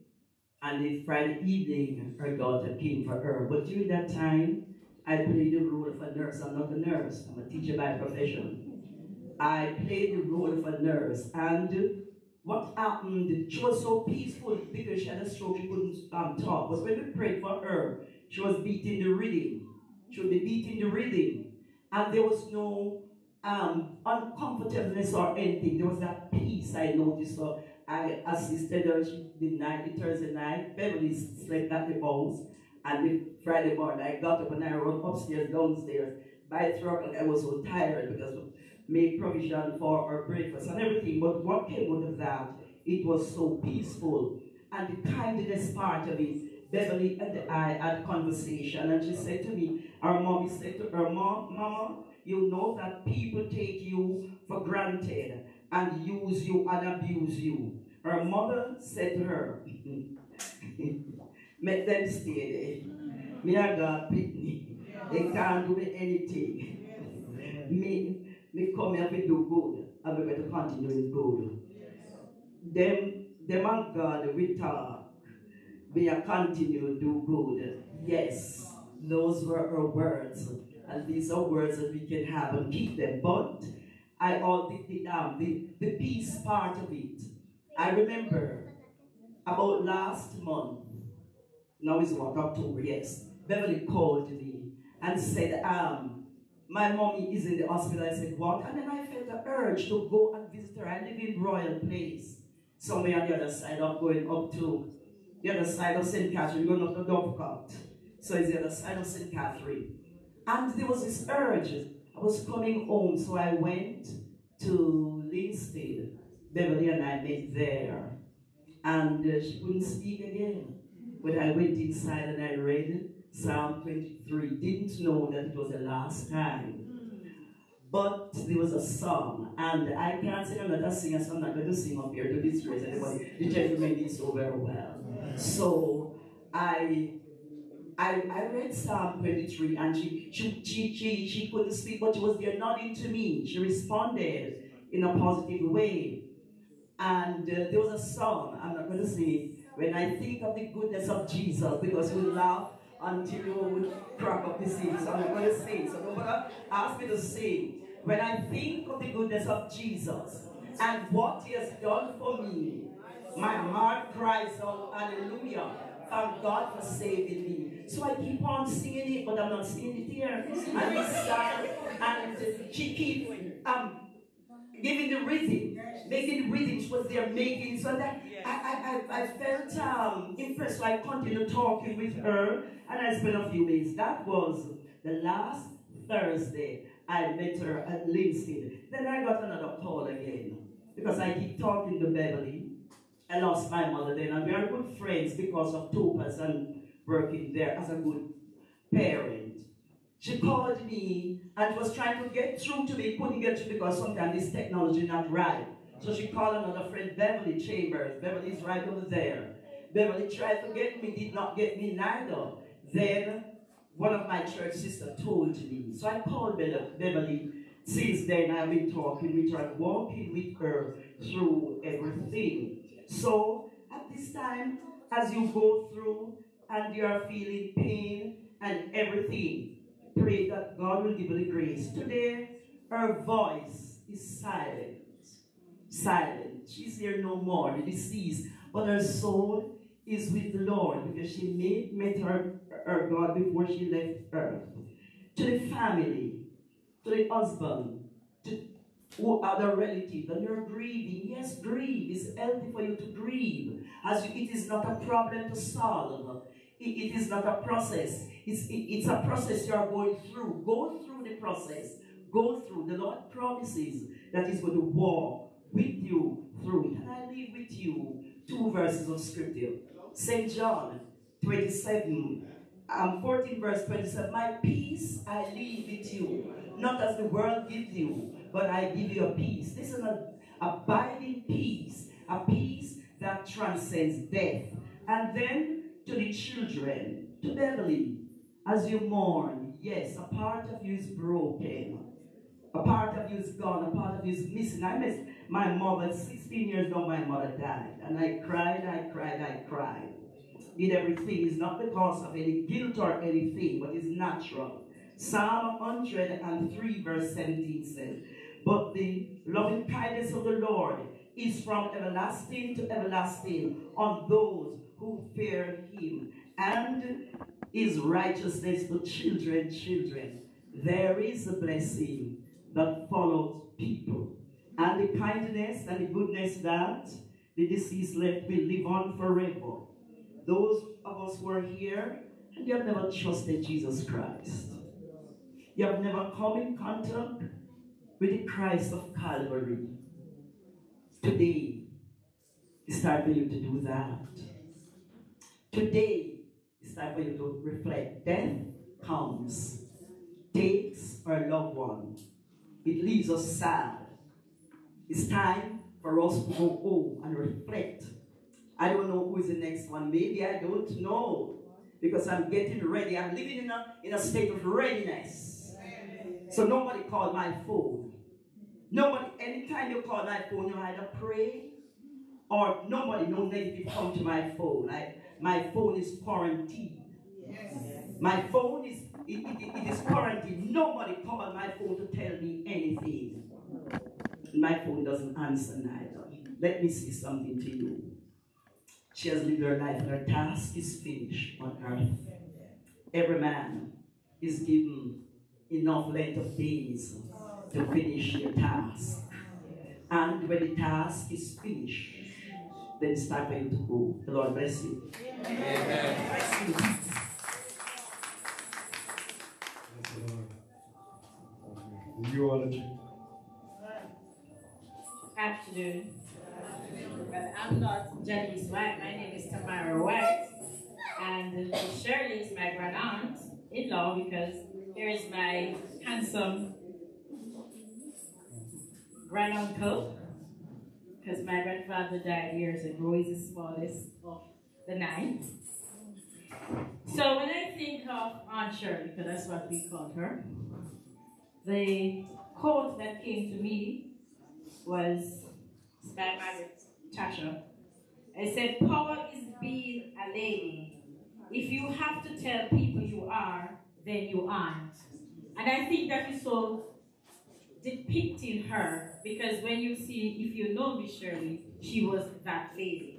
and the Friday evening her daughter came for her. But during that time, I played the role of a nurse. I'm not a nurse. I'm a teacher by profession. I played the role of a nurse, and what happened, she was so peaceful because she had a stroke, she couldn't um, talk. But when we prayed for her, she was beating the rhythm. She would be beating the rhythm. And there was no um, uncomfortableness or anything. There was that peace I noticed. So I assisted her the night, the Thursday night. Beverly slept at the house. And the Friday morning, I got up and I run upstairs, downstairs. By 3 o'clock, I was so tired because make provision for our breakfast and everything. But what came out of that, it was so peaceful. And the kindness part of it, Beverly and I had conversation, and she said to me, our mommy said to her, Mom, Mama, you know that people take you for granted and use you and abuse you. Her mother said to her, Make them stay there. Me and God me. They can't do anything. Me, me come here to do good, and going to continue in good. Them, them and God, we talk. We are continue to do good. Yes, those were her words. And these are words that we can have and keep them. But I all the, the, um, the, the peace part of it. I remember about last month, now it's what, October, yes. Beverly called me and said, um, my mommy is in the hospital. I said? And then I felt the urge to go and visit her. I live in Royal Place, somewhere on the other side of going up to the other side of St. Catherine, going up to Dovecot. So it's the other side of St. Catherine. And there was this urge. I was coming home, so I went to Linstead. Beverly and I met there. And uh, she couldn't speak again. But I went inside and I read Psalm 23. Didn't know that it was the last time. But there was a song, and I can't sing, not singer, so I'm not going to sing up here to disgrace anybody. The gentleman did so very well. So I I, I read Psalm 23 and she, she, she, she, she couldn't speak, but she was there nodding to me. She responded in a positive way. And uh, there was a song, I'm not going to sing it, when I think of the goodness of Jesus, because we laugh until you crack up the sing. So I'm going to sing. So nobody ask me to sing. When I think of the goodness of Jesus. And what he has done for me, my heart cries out, hallelujah. Thank God for saving me. So I keep on singing it, but I'm not singing it here. And this song, and she keep um, giving the rhythm, making the rhythm. She was there making so that I, I, I, I felt um, impressed. So I continued talking with her, and I spent a few days. That was the last Thursday I met her at Linstead. Then I got another call again because I keep talking to Beverly. I lost my mother then, and we are good friends because of Topaz and working there as a good parent. She called me and was trying to get through to me, couldn't get through because sometimes this technology not right. So she called another friend, Beverly Chambers. Beverly's right over there. Beverly tried to get me, did not get me neither. Then one of my church sisters told me. So I called Beverly. Since then, I've been talking with her, walking with her through everything. So at this time, as you go through and you are feeling pain and everything, pray that God will give you the grace. Today, her voice is silent. Silent. She's here no more, the deceased. But her soul is with the Lord because she made, met her, her God before she left earth. To the family, to the husband, to who other relatives, and you're grieving. Yes, grieve. It's healthy for you to grieve. As you, it is not a problem to solve. It, it is not a process. It's, it, it's a process you are going through. Go through the process. Go through. The Lord promises that He's going to walk with you through it. And I leave with you two verses of scripture. St. John 27, um, 14 verse 27. My peace I leave with you, not as the world gives you but I give you a peace. This is an abiding peace, a peace that transcends death. And then to the children, to Beverly, as you mourn, yes, a part of you is broken. A part of you is gone, a part of you is missing. I miss my mother, 16 years ago, my mother died. And I cried, I cried, I cried. Did everything. It's not because of any guilt or anything, but it's natural. Psalm 103 verse 17 says, But the loving kindness of the Lord is from everlasting to everlasting on those who fear him, and his righteousness to children, children. There is a blessing that follows people. And the kindness and the goodness that the deceased left will live on forever. Those of us who are here and you have never trusted Jesus Christ. You have never come in contact with the Christ of Calvary. Today, it's time for you to do that. Today, it's time for you to reflect. Death comes, takes our loved one. It leaves us sad. It's time for us to go home and reflect. I don't know who is the next one. Maybe I don't know. Because I'm getting ready. I'm living in a, in a state of readiness. So nobody called my phone. Nobody, anytime you call my phone, you either pray or nobody, no negative come to my phone. I, my phone is quarantined. Yes. My phone is, it, it, it is quarantined. Nobody called my phone to tell me anything. My phone doesn't answer neither. Let me say something to you. She has lived her life. Her task is finished on earth. Every man is given enough length of days to finish your task. And when the task is finished, then it's time for you to go. The Lord bless you. Amen. Eulogy. Afternoon. Well, I'm not Janice White. My name is Tamara White. And Shirley is my grand aunt in law because here is my handsome granduncle, because my grandfather died years ago. He's the smallest of the nine. So when I think of Aunt Shirley, because that's what we called her, the quote that came to me was by Margaret Thatcher. It said, power is being a lady. If you have to tell people you are, then you aren't. And I think that is so depicting her because when you see, if you know Miss Shirley, she was that lady.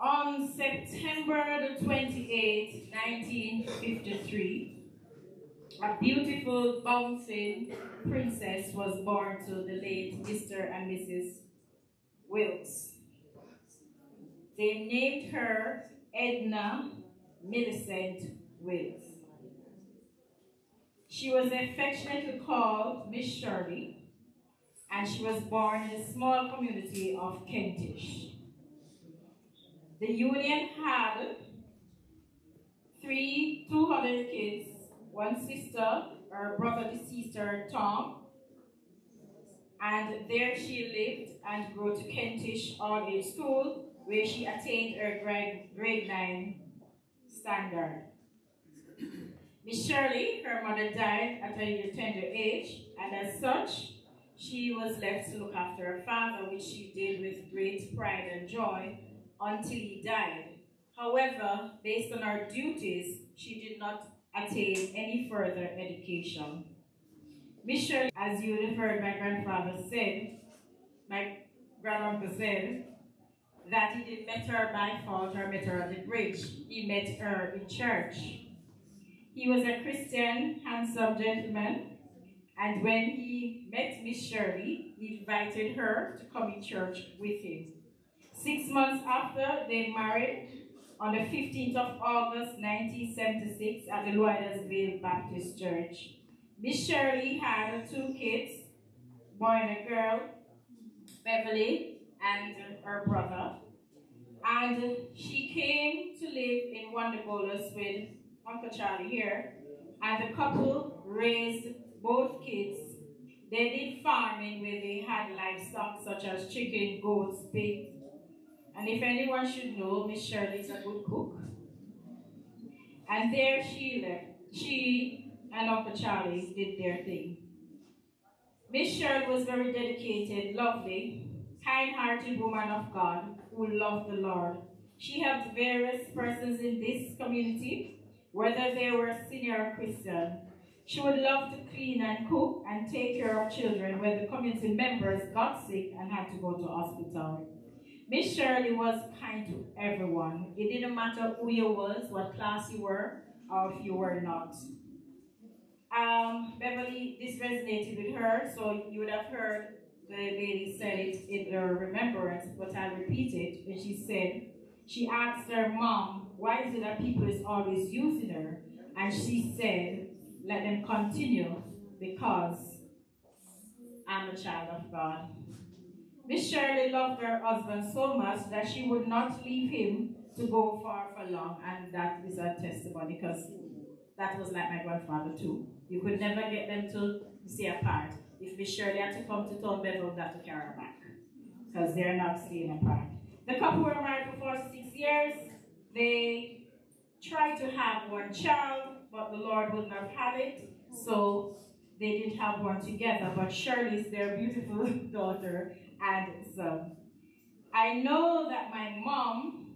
On September the 28th, 1953, a beautiful bouncing princess was born to the late Mr. and Mrs. Wilkes. They named her Edna Millicent Wilkes. She was affectionately called Miss Shirley, and she was born in the small community of Kentish. The union had three, 200 kids, one sister, her brother deceased her, Tom, and there she lived and grew to Kentish All Age School, where she attained her grade, grade 9 standard. Miss Shirley, her mother died at a tender age, and as such, she was left to look after her father, which she did with great pride and joy until he died. However, based on her duties, she did not attain any further education. Miss Shirley, as you have heard my grandfather said, my granduncle said, that he didn't met her by fault or met her at the bridge. He met her in church. He was a Christian, handsome gentleman, and when he met Miss Shirley, he invited her to come in church with him. Six months after, they married on the 15th of August 1976 at the Lloydersville Baptist Church. Miss Shirley had two kids, boy and a girl, Beverly and her brother. And she came to live in Wonderbolus with Uncle Charlie here. And the couple raised both kids. They did farming where they had livestock such as chicken, goats, pigs. And if anyone should know, Miss Shirley is a good cook. And there she left. She and Uncle Charlie did their thing. Miss Shirley was very dedicated, lovely, kind-hearted woman of God who loved the Lord. She helped various persons in this community, whether they were senior or Christian. She would love to clean and cook and take care of children when the community members got sick and had to go to hospital. Miss Shirley was kind to everyone. It didn't matter who you was, what class you were, or if you were not. Um, Beverly, this resonated with her, so you would have heard the lady said it in her remembrance, but I'll repeat it. And she said, she asked her mom, why is it that people is always using her? And she said, let them continue because I'm a child of God. Miss Shirley loved her husband so much that she would not leave him to go far for long, and that is a testimony because that was like my grandfather too. You could never get them to stay apart. If Miss Shirley had to come to Town Bevel, have to carry her back because they're not staying apart. The couple were married for 46 years. They tried to have one child, but the Lord would not have it, so they didn't have one together. But Shirley is their beautiful daughter and son. I know that my mom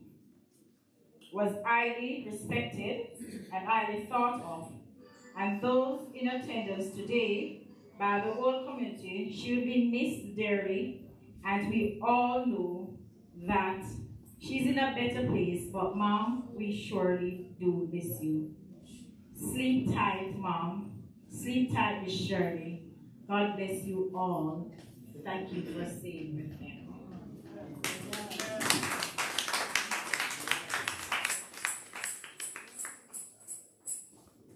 was highly respected and highly thought of, and those in attendance today by the whole community, she will be missed dearly, and we all know that she's in a better place, but mom, we surely do miss you. Sleep tight, mom. Sleep tight, Miss Shirley. God bless you all. Thank you for staying with me.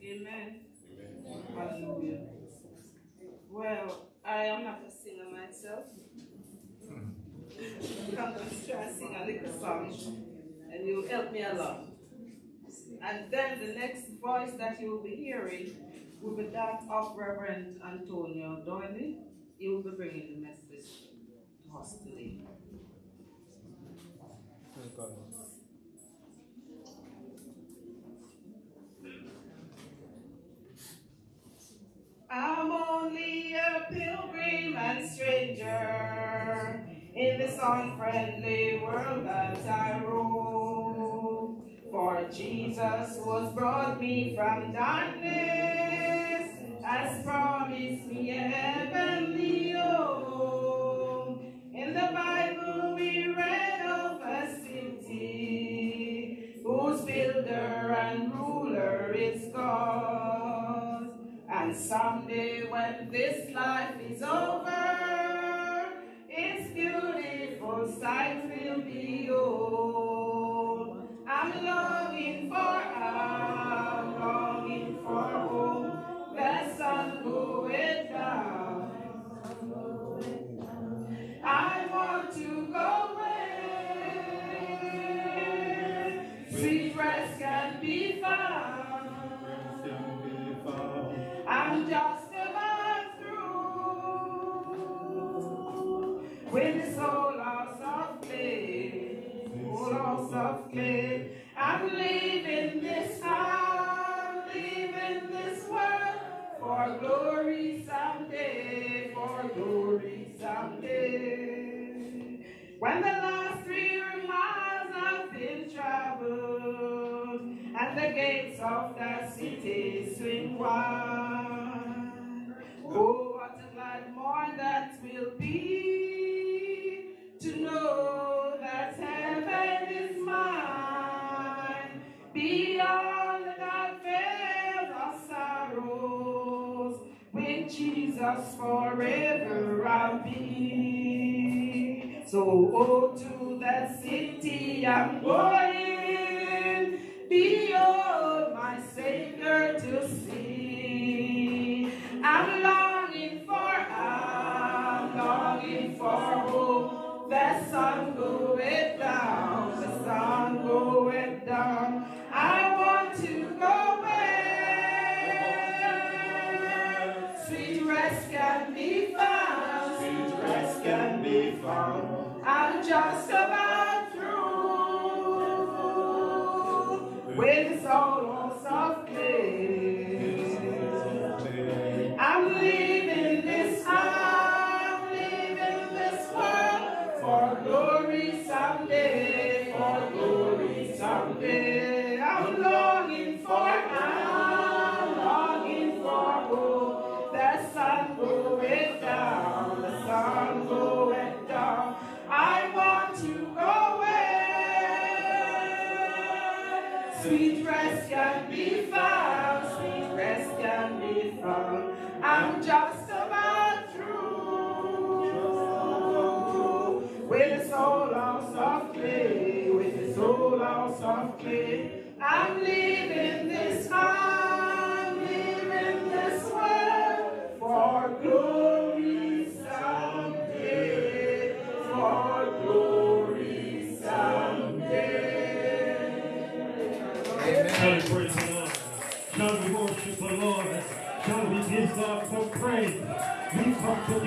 Amen. Hallelujah. Well, I am not a singer myself. Going to try to sing a little song, and you'll help me along. And then the next voice that you will be hearing will be that of Reverend Antonio Doyle. He will be bringing the message to us today. I'm only a pilgrim and stranger in this unfriendly world that I roam. For Jesus was brought me from darkness has promised me a heavenly home. In the Bible we read of a city whose builder and ruler is God. And someday when this life is over, beautiful sight will be old. I'm longing for, I'm longing for home. The sun going down. I want to go of the city swing wide. Jesus forever I'll be. So, oh, to that city I'm going, beyond oh, my Savior to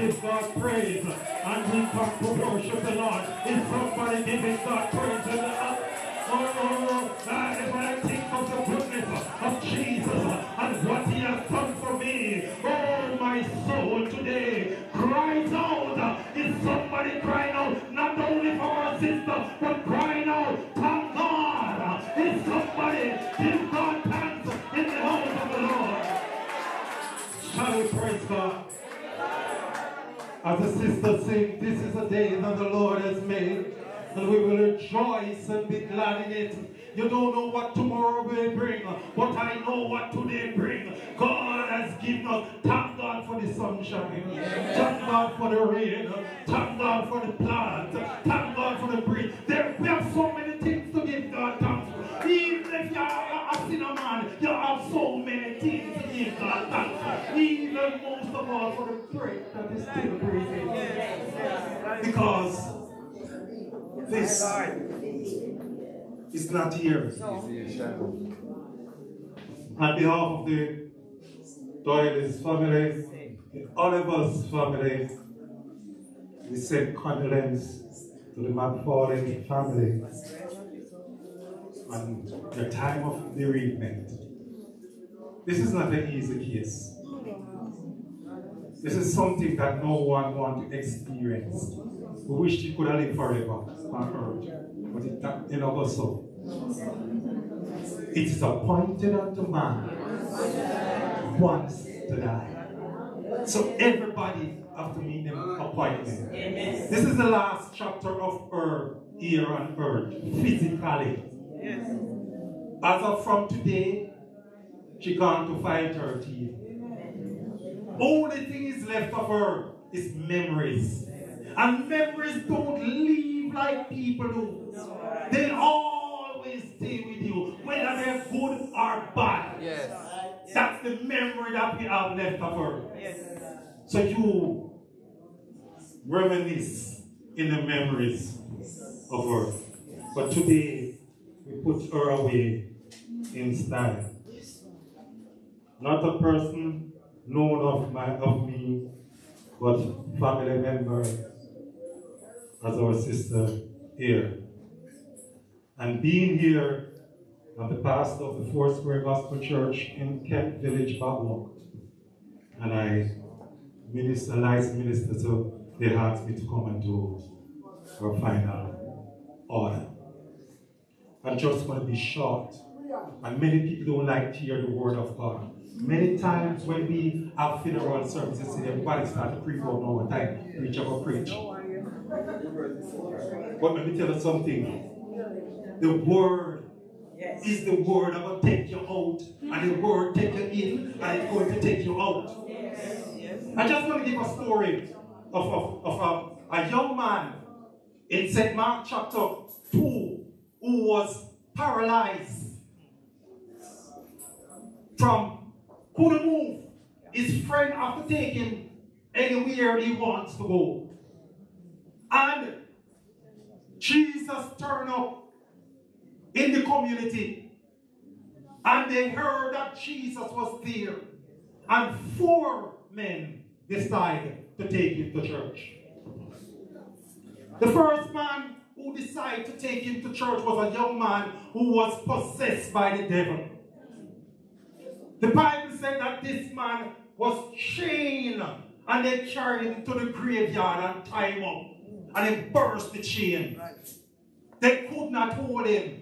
give God praise and we come to worship the Lord. Is somebody giving God praise in the uh, house? Oh, oh, oh, God, if I think of the goodness of Jesus and what he has done for me, oh, my soul today cries out. Is somebody crying out, not only for our sister, but crying out, thank God. Is somebody give God thanks in the house of the Lord? Shall we praise God? As the sisters sing, this is a day that the Lord has made, and we will rejoice and be glad in it. You don't know what tomorrow will bring, but I know what today brings. God has given us. Thank God for the sunshine. Thank God for the rain. Thank God for the plant. Thank God for the breeze. There, we have so many things to give God thanks. Even if you are a sinner man, you have so many thanks for. Even most of all for the breath that is still breathing. Because this is not here. On behalf of the Doyle's family, the Oliver's family, we send condolence to the McFarlane family on the time of bereavement. This is not an easy case. This is something that no one wants to experience. We wish you could have lived forever on earth, but it not it never so. It is appointed unto man once to die. So everybody have to meet them appointment. This is the last chapter of her here on earth, physically. As of from today, she gone to 530. Only thing is left of her is memories. And memories don't leave like people do. They always stay with you, whether they're good or bad. Yes. That's the memory that we have left of her. So you reminisce in the memories of her. But today, we put her away in style. Not a person known of, my, of me, but family member as our sister here. And being here, I'm the pastor of the Four Square Gospel Church in Kent Village, Bog Walk. And I minister, nice minister, so they asked me to come and do our final order. I'm just going to be short. And many people don't like to hear the word of God. Many times when we have funeral services, everybody start to creep out all the time. Preach over preach. But let me tell you something. The word is the word that will take you out, and the word take you in, and it's going to take you out. I just want to give a story of, of, of a, a young man in St. Mark chapter 2 who was paralyzed from couldn't move. His friend after taking anywhere he wants to go. And Jesus turned up in the community. And they heard that Jesus was there. And four men decided to take him to church. The first man who decided to take him to church was a young man who was possessed by the devil. The Bible said that this man was chained and they carried him to the graveyard and tied him up. And they burst the chain. They could not hold him.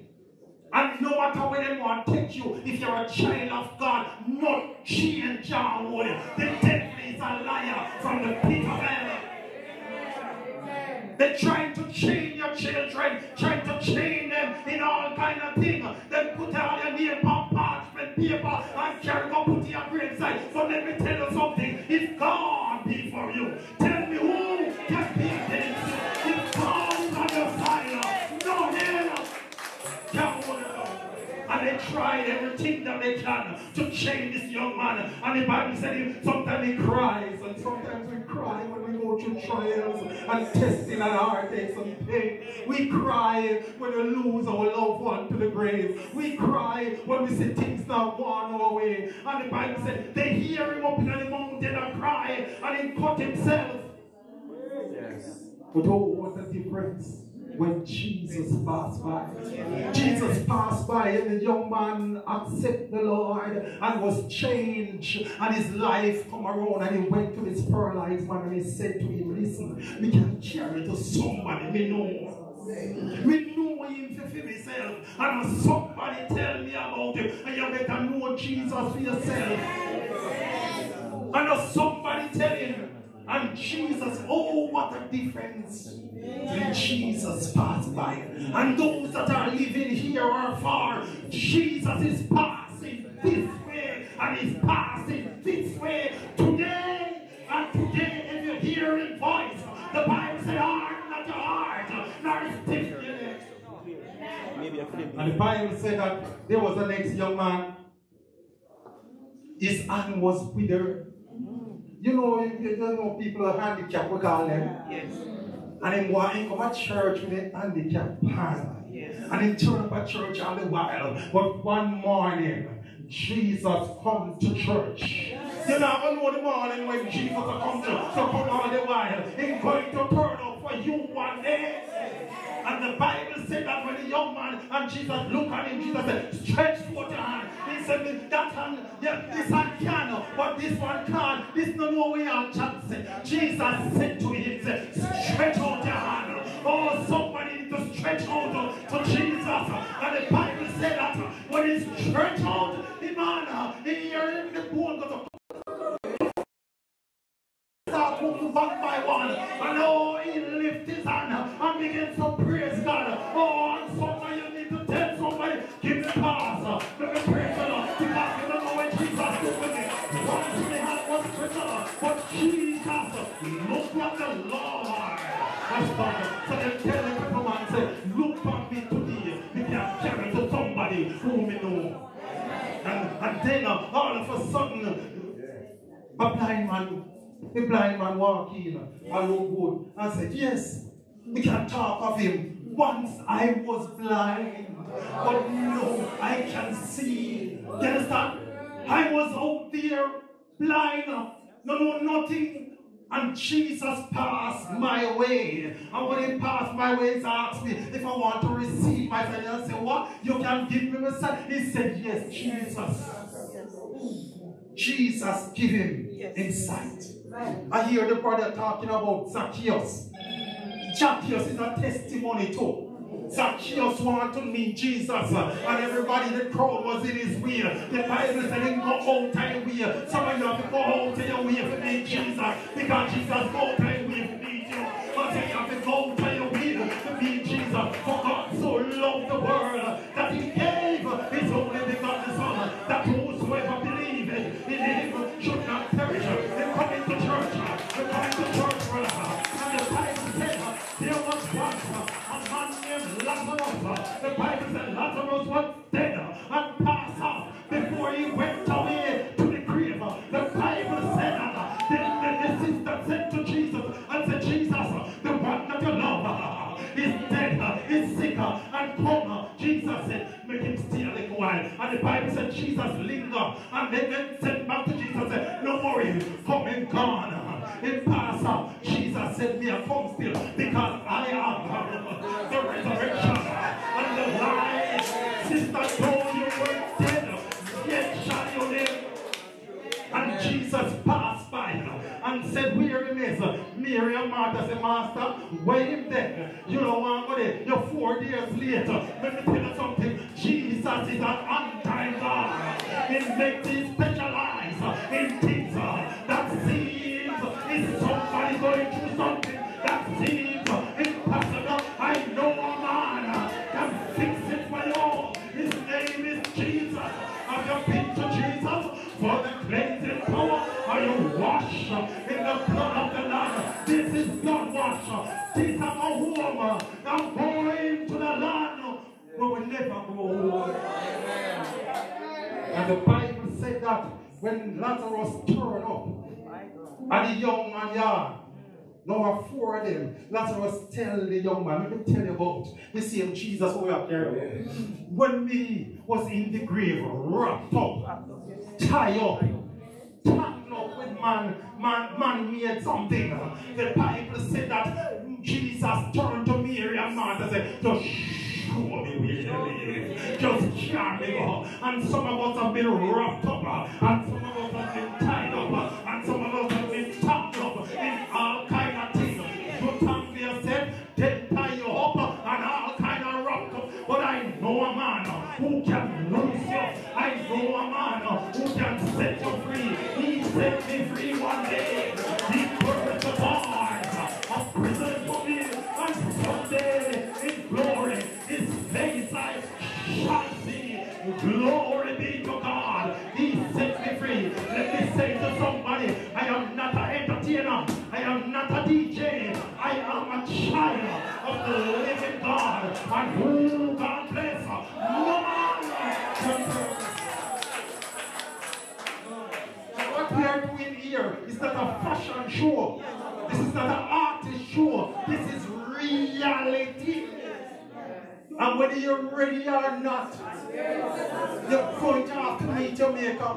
And no matter where they want to take you, if you're a child of God, no chain can hold. The devil is a liar from the pit of hell. They're trying to chain your children, trying to chain them in all kind of things. They put all your name on paper and carry go put in your graveside. So let me tell you something. If God they tried everything that they can to change this young man. And the Bible said sometimes he cries, and sometimes we cry when we go through trials and testing and heartaches and pain. We cry when we lose our loved one to the grave. We cry when we see things not going our way. And the Bible said they hear him up in the mountain and cry, and he cut himself. Yes. But oh, what a difference when Jesus passed by. Jesus passed by and the young man accepted the Lord and was changed and his life come around and he went to this paralyzed man and he said to him, listen, we can carry to somebody we know. We know him for myself and somebody tell me about him and you better know Jesus for yourself. And somebody tell him and Jesus, oh, what a difference when Jesus passed by. And those that are living here or far, Jesus is passing this way and is passing this way today. And today, if you hear his voice, the Bible says, harden not your heart, nor stiff your neck. And the Bible said that there was an ex-young man, his hand was withered. You know, you, you know people are handicapped, we call them. Yes. And why he come to church with a handicapped hand. Yes. And he turn up at church all the while. But one morning, Jesus come to church. You never know the morning when Jesus come to, So come all the while. He's going to turn up for you one day. And the Bible said that when the young man and Jesus looked at him, Jesus said, stretch forth your hand. He said, that hand, yeah, this hand can, but this one can't. This no no way I'll chance. Jesus said to him, stretch out your hand. Oh, somebody to stretch out to Jesus. And the Bible said that when he stretched out, the man, he heard the bone one by one. And oh, he lift his hand and begins to praise God. Oh, and somebody you need to tell somebody, give me pass. Let me praise the Lord. Because you don't know when Jesus did with me. Once me had was prisoner, but Jesus look like the Lord. That's God. So they tell the people man, say, look on me today. Me can carry to somebody who me know. And, and then uh, all of a sudden, a blind man, a blind man walk in and look good and said, yes, we can talk of him. Once I was blind, but now I can see. You understand? I was out there blind, no know nothing. And Jesus passed my way. And when he passed my way, he asked me if I want to receive my friend. I said, What? You can give me my son? He said, Yes, Jesus. Jesus give him insight. I hear the brother talking about Zacchaeus. Zacchaeus is a testimony too. Zacchaeus wanted to meet Jesus, and everybody in the crowd was in his way. The Bible said, "Go out your way." Some of you have to go out of your way to meet Jesus, because Jesus go out your way And the Bible said Jesus lingered and then, then said back to Jesus, said, no worry, come and gone. In past, Jesus said, me a come still because I am the resurrection and the life. Sister told you were dead, yet shall you live. And Jesus passed by and said, Where him is? Mary and Martha said, Master, where him there? You don't want to go there. You're four days later. Let me tell you something. Jesus is an on-time God. He makes him specialize in things uh, that seems is somebody going through something that seems impossible. I know a man uh, can fix it for you. His name is Jesus. Have you been to Jesus for the cleansing power? Are you washed in the blood of the Lamb? This is blood wash. This is a home. I'm going to the land we never go. And the Bible said that when Lazarus turned up, and the young man yard, now four of them. Lazarus tell the young man, let me tell you about the same Jesus we are carrying. When me was in the grave, wrapped up, tied up, tangled up with man, man, man made something. The Bible said that Jesus turned to Mary and Martha and said, me. Just carry me go. And some of us have been wrapped up, and some of us have been tied up, And who God bless, no man can curse. What we are doing here is not a fashion show. This is not an artist show. This is reality. And whether you're ready or not, you're going to have to meet maker.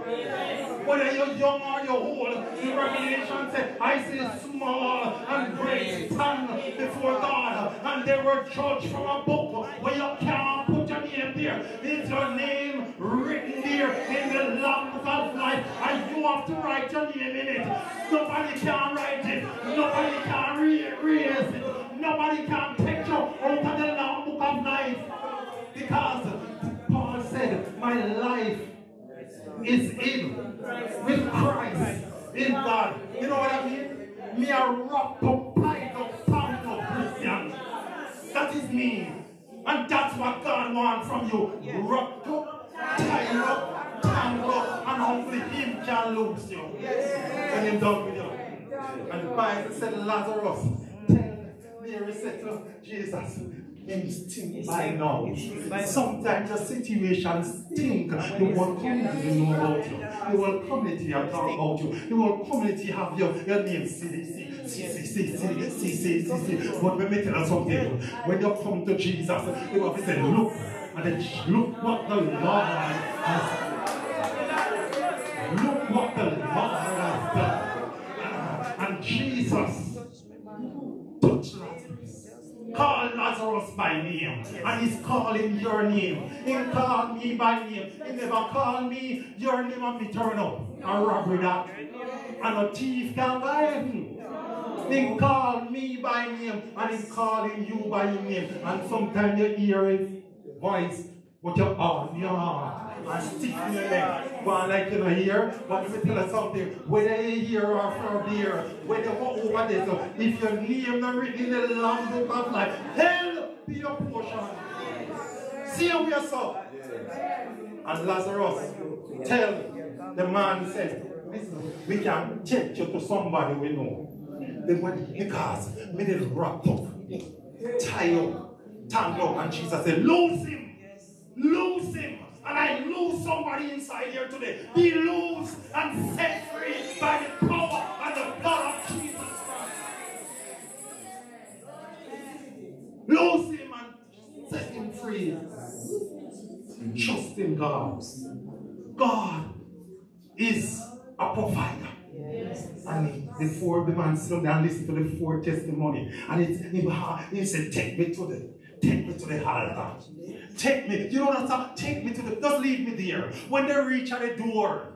Whether you're young or you're old, Revelation said, I see small and great stand before God, and they were judged from a book where you can't put your name there. Is your name written there in the Lamb of life, and you have to write your name in it. Nobody can write it. Nobody can re erase it. Nobody can take you out of the Lamb book of life. Because Paul said, My life is in with Christ in God. You know what I mean? Me a rock pied up, pound up Christian. That is me. And that's what God wants from you. Rock up, tie up, tangle up, and only Him can lose you. When Him done with you. And the Bible said Lazarus, Mary said to Jesus, him stink by now. Sometimes the situation stink. The whole community know about you. The whole community have talk about you. The whole community have your, your name. See, see, see, see, see, see, see, see. But let me tell you something. When you come to Jesus, the Bible said, look, and then look what the Lord has Lazarus by name. And he's calling your name. He called me by name. He never called me your name and me turn up. And rob with that. And a thief can buy him. He called me by name and he's calling you by name. And sometimes you hear his voice, but you're on your heart and stick in your neck. One like you know here, but let me tell you something. Whether you here or from here, whether you go over there, so if your name not written in the Lamb book of life, hell be your portion. See how we are so. And Lazarus tell the man said, listen, we can take you to somebody we know. They went because we did wrap up, tie up, tangle up, and Jesus said, lose him, lose him. And I lose somebody inside here today. Be loose and set free by the power and the blood of Jesus Christ. Lose him and set him free. Trust in God. God is a provider. And before the man stood down and listened to the four testimony, and it, he said, Take me to the take me to the altar. Take me. You know what I'm Take me to the just leave me there. When they reach at the door,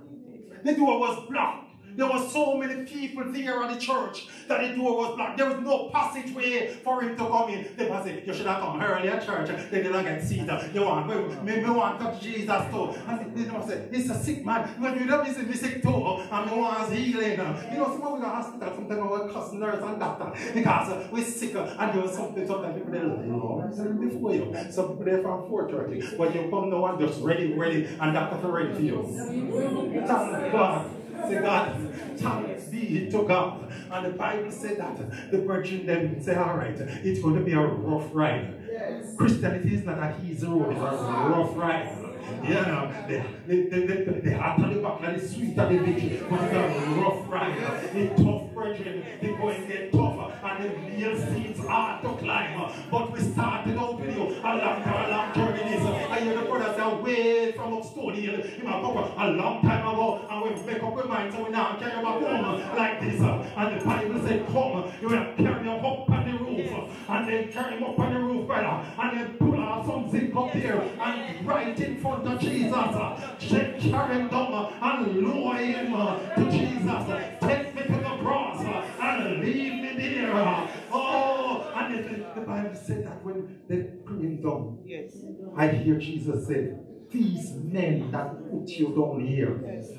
the door was blocked. There were so many people there at the church that the door was blocked. There was no passageway for him to come in. They must say, you should have come earlier church. They didn't get seated. You want, me, me want to Jesus too. And they must say, he's a sick man. When you don't visit me sick too, and me want healing. You know, some of in the hospital, sometimes we cuss nurse and doctor because we're sick and there was something, sometimes people they Lord, before you. Some people there from 4.30. But you come now and just ready, ready, and doctor ready for you. Thank God. Say, God, thanks be to God. And the Bible said that the virgin then say, all right, it's going to be a rough ride. Yes. Christianity is not a easy road, it's a rough ride. Yeah, they, they, they, they, they are the back like the sweet of the victory, but it's a rough ride. The tough brethren, they go and get tougher, and the real seeds are to climb. But we started out with you a long, a long this. I hear the brothers are way from up Hill, my papa, a long time ago, and we make up our minds, so we now carry back home like this. And the Bible said, come, you will carry them up on the roof, and then carry them up on the roof, brother, and then pull out some zinc up there, and right in front of Jesus, carry him down and lower him to Jesus. Take me to the cross and leave me there. Oh, and the, the Bible said that when they bring him down, yes. I hear Jesus say, These men that put you down here, yes.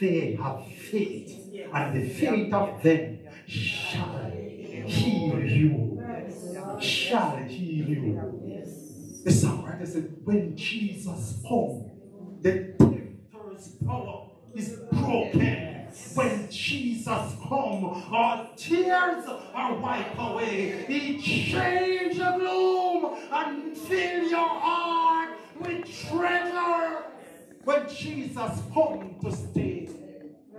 they have faith, and the faith of them shall heal you. Shall heal you. The songwriter said, When Jesus come, the tempter's power is broken. When Jesus come, our tears are wiped away. He change the gloom and fill your heart with treasure. When Jesus come to stay,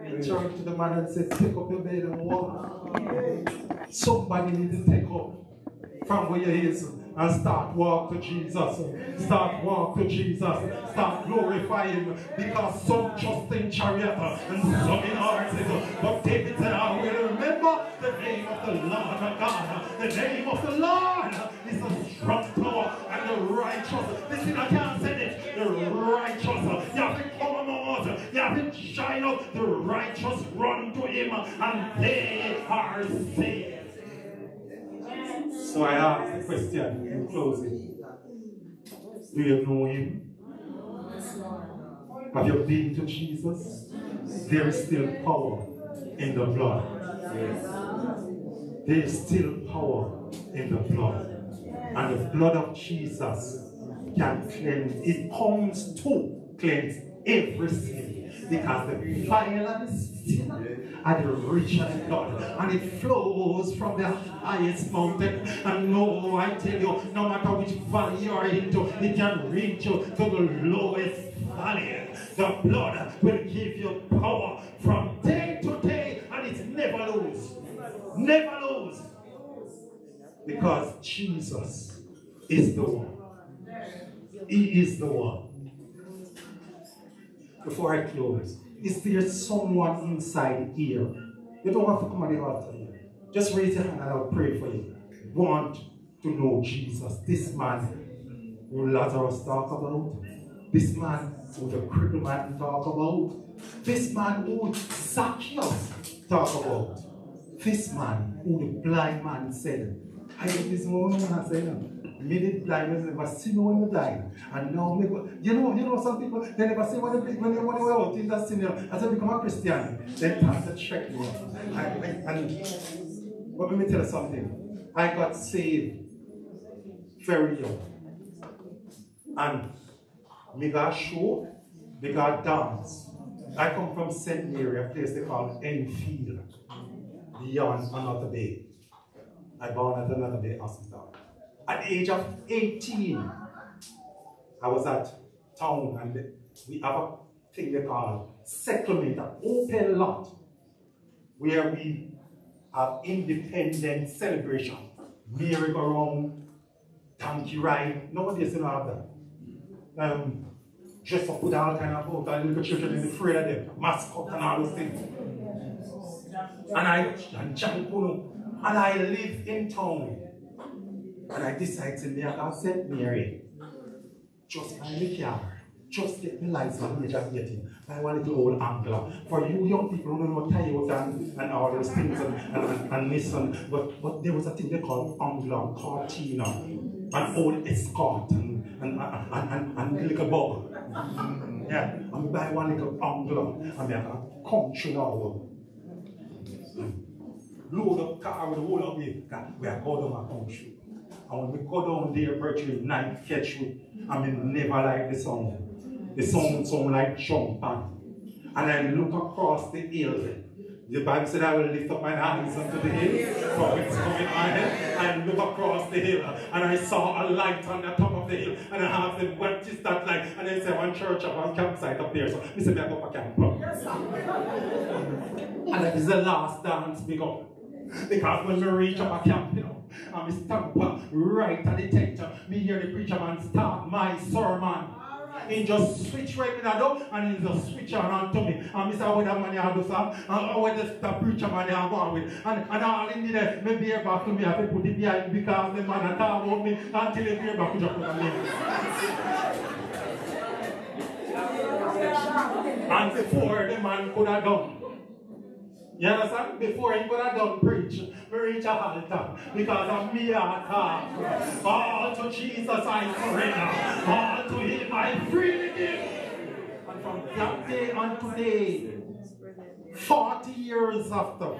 he turned to the man and said, Take up your bed and walk. Somebody need to take up from where you is and start walk to Jesus. Start walk to Jesus. Start glorify him because some trust in chariot and some in horses. But David said, I will remember the name of the Lord my God. The name of the Lord is a strong tower and the righteous. Listen, I can't say it. The righteous. You have to come us. You have to shine up. The righteous run to him and they are saved. So I ask the question in closing. Do you know him? Have you been to Jesus? There is still power in the blood. there is still power in the blood. And the blood of Jesus can cleanse. It comes to cleanse every sin. Because the fire and the rich the blood. And it flows from the highest mountain. And no, I tell you, no matter which valley you are into, it can reach you to the lowest valley. The blood will give you power from day to day, and it's never lose. Never lose. Because Jesus is the one. He is the one. Before I close, is there someone inside here? You don't have to come at the altar here. Just raise your hand and I'll pray for you. Want to know Jesus. This man who Lazarus talk about. This man who the crippled man talk about. This man who Zacchaeus talk about. This man who the blind man said, I get this moment when I say the blind man never see me when me blind. And now go, you know, you know some people they never see when they when they when they were out in that sin, as they become a Christian, then pastor check me. And, and, but let me tell you something. I got saved very young. And me got show, me got dance. I come from St. Mary, a place they call Enfield, beyond Annotto Bay. I born at Annotto Bay hospital. At the age of 18, I was at town and we have a thing they call settlement, an open lot, where we have independent celebration. Merry-go-round, donkey ride. Nobody still have that. Um, dress up with all kind of clothes, and little children in afraid of them, mascot and all those things. And I and and I live in town. And I decided to make a St. Mary. Just buy the car. Just get the lights the age of 18. I want little old Anglia. For you young people who don't know Toyota and, and all those things and, and, and, Nissan, but, but there was a thing they called Anglia, Cortina, an old escort and, and, and, and, and, and little bug. Mm-hmm. Yeah, and buy one little Anglia and make a country now. Hmm. Load up car with the whole of it. We are going down a country. And when we go down there, virtually night catch you. I mean, never like the sound. The sound sound like jumping. And I look across the hill. The Bible said, I will lift up my hands unto the hill, from it's coming my head. I look across the hill, and I saw a light on the top of the hill. And I asked them, what is that light? And they said, one church one campsite up there. So I said, I go a camp. And that is the last dance we go. Because when we reach up a camp, you know, and we stamp right at the tent, me hear the preacher man start my sermon. He just switch right in the door and he just switch on to me. And me say, what that man you do, sir? And what the, the preacher man you go on with. And, and all in there, me bear back to me, I have to put it behind because the man talk about me until he bear back to just put me. And before the man could have done, you understand? Before he could have done preach, we reach a altar because of me I talk. All to Jesus I surrender. All to him I freely give. And from that day on today, 40 years after,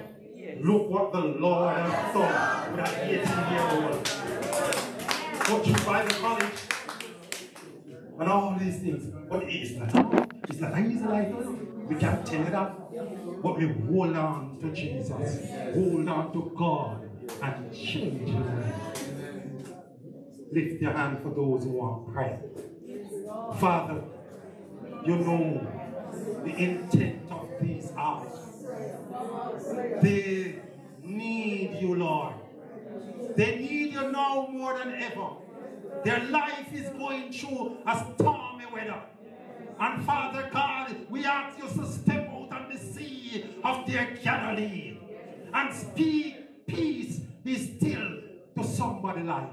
look what the Lord has done with an 18 year old. Go to Bible college and all these things. But it's not, it's not an easy life. We can't tell you that. But we hold on to Jesus. Hold on to God and change life. Lift your hand for those who want prayer. Father, you know the intent of these hearts. They need you, Lord. They need you now more than ever. Their life is going through a stormy weather. And Father God, we ask you to step out on the sea of their Galilee and speak peace, be still to somebody's life.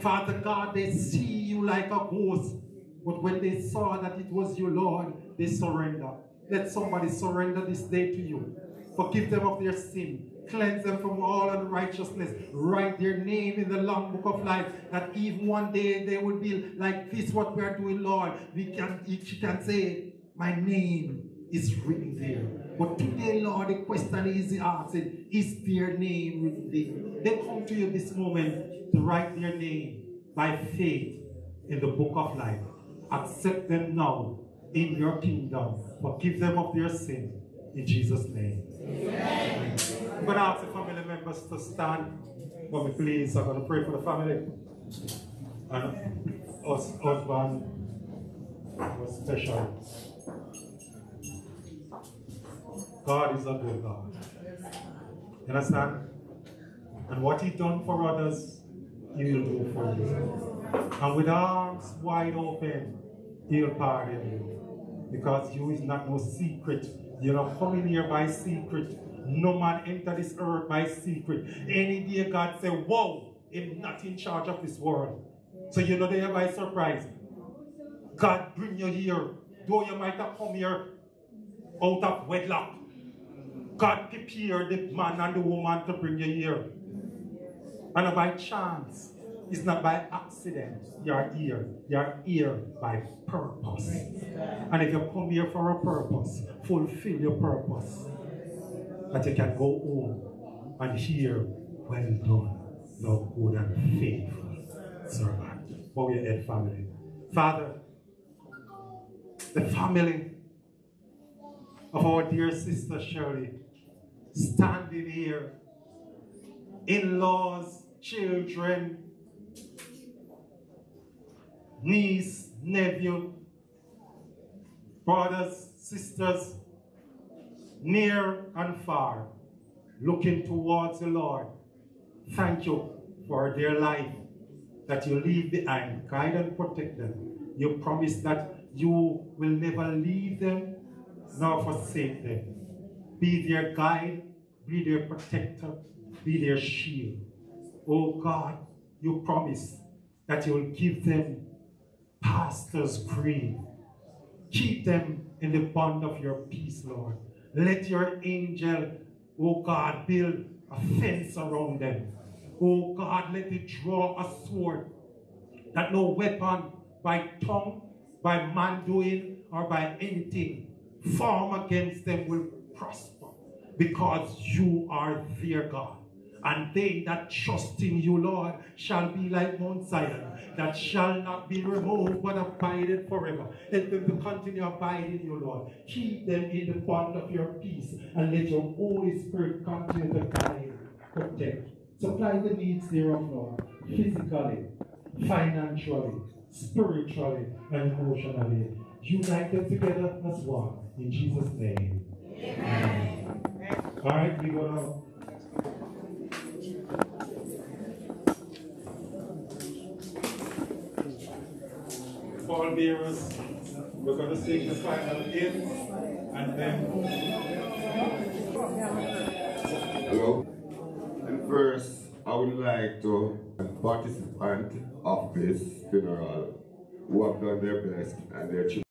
Father God, they see you like a ghost, but when they saw that it was you, Lord, they surrender. Let somebody surrender this day to you. Forgive them of their sin. Cleanse them from all unrighteousness. Write their name in the long book of life. That even one day they will be like this, what we are doing, Lord. We can, you can say, my name is written there. But today, Lord, the question is asking, is their name written there? They come to you this moment to write their name by faith in the book of life. Accept them now in your kingdom. Forgive them of their sin. In Jesus' name. Amen. I'm going to ask the family members to stand for me, please. I'm going to pray for the family. And us husband was special. God is a good God. You understand? And what He done for others, He will do for you. And with arms wide open, He'll pardon you. Because you is not no secret. You're not coming here by secret. No man enter this earth by secret. Any day God say, whoa, I'm not in charge of this world. So you know they are by surprise. God bring you here. Though you might have come here out of wedlock. God prepared the man and the woman to bring you here. And by chance. It's not by accident. You're here. You're here by purpose. And if you come here for a purpose, fulfill your purpose. That you can go home and hear, well done, thou good and faithful servant. Bow your head, family. Father, the family of our dear sister Shirley standing here, in-laws, children, niece, nephew, brothers, sisters, near and far, looking towards the Lord. Thank you for their life that you leave behind. Guide and protect them. You promise that you will never leave them nor forsake them. Be their guide, be their protector, be their shield. Oh God, you promise that you will give them pastors green. Keep them in the bond of your peace, Lord. Let your angel, oh God, build a fence around them. Oh God, let it draw a sword that no weapon by tongue, by man doing, or by anything form against them will prosper because you are their God. And they that trust in you, Lord, shall be like Mount Zion, that shall not be removed, but abided forever. Let them to continue abiding in you, Lord. Keep them in the bond of your peace, and let your Holy Spirit continue to guide, protect, supply the needs thereof, Lord, physically, financially, spiritually, and emotionally. Unite them together as one. In Jesus' name. Amen. All right, we're going to pallbearers. We're going to sing the final hymn and then. Hello. And first, I would like to participant of this funeral who have done their best and their children.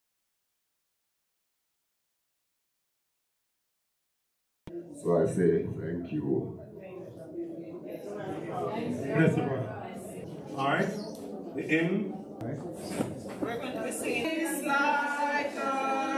So I say thank you. All right. The hymn. We're going to singing It's like oh.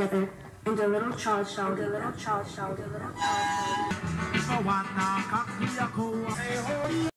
Together, and a little child shouted, a little child shouted, a little child shouted.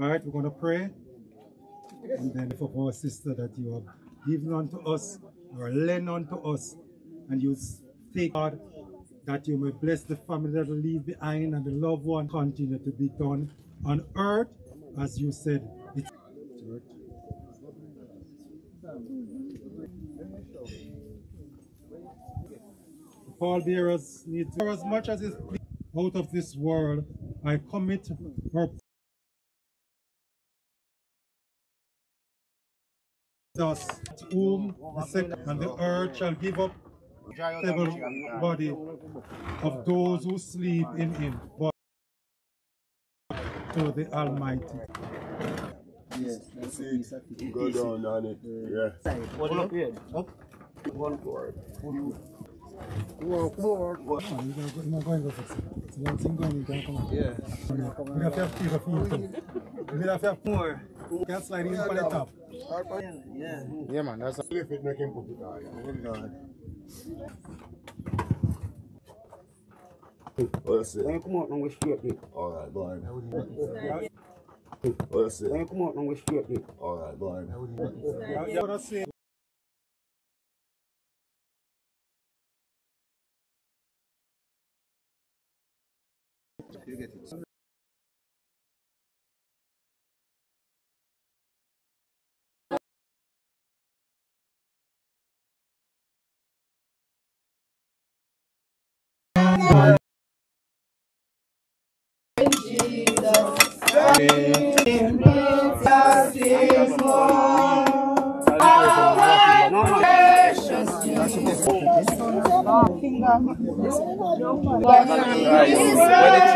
All right, we're going to pray. And then for our sister that you have given unto us or lent unto us. And you take God that you may bless the family that will leave behind and the loved one continue to be done on earth as you said. It's Paul bearers need to, as much as is out of this world, I commit her us to whom the second and the earth shall give up the body of those who sleep in him, but to the Almighty. Yes, that's it. Go down on it. Yeah. Hold up here. Up. One forward. Come on, come on. You're going to go, you're going to go fix it. It's a long thing going, you can come on. Yeah. We have to have people for you. We have to have more. You can slide in for the top. Yeah. Yeah, man. That's a flip it, make him put it on. Hold on. Oh, that's it. When come out and we straight it. Alright, go ahead. Oh, that's it. When come out and we straight it. Alright, go ahead. You're going Believers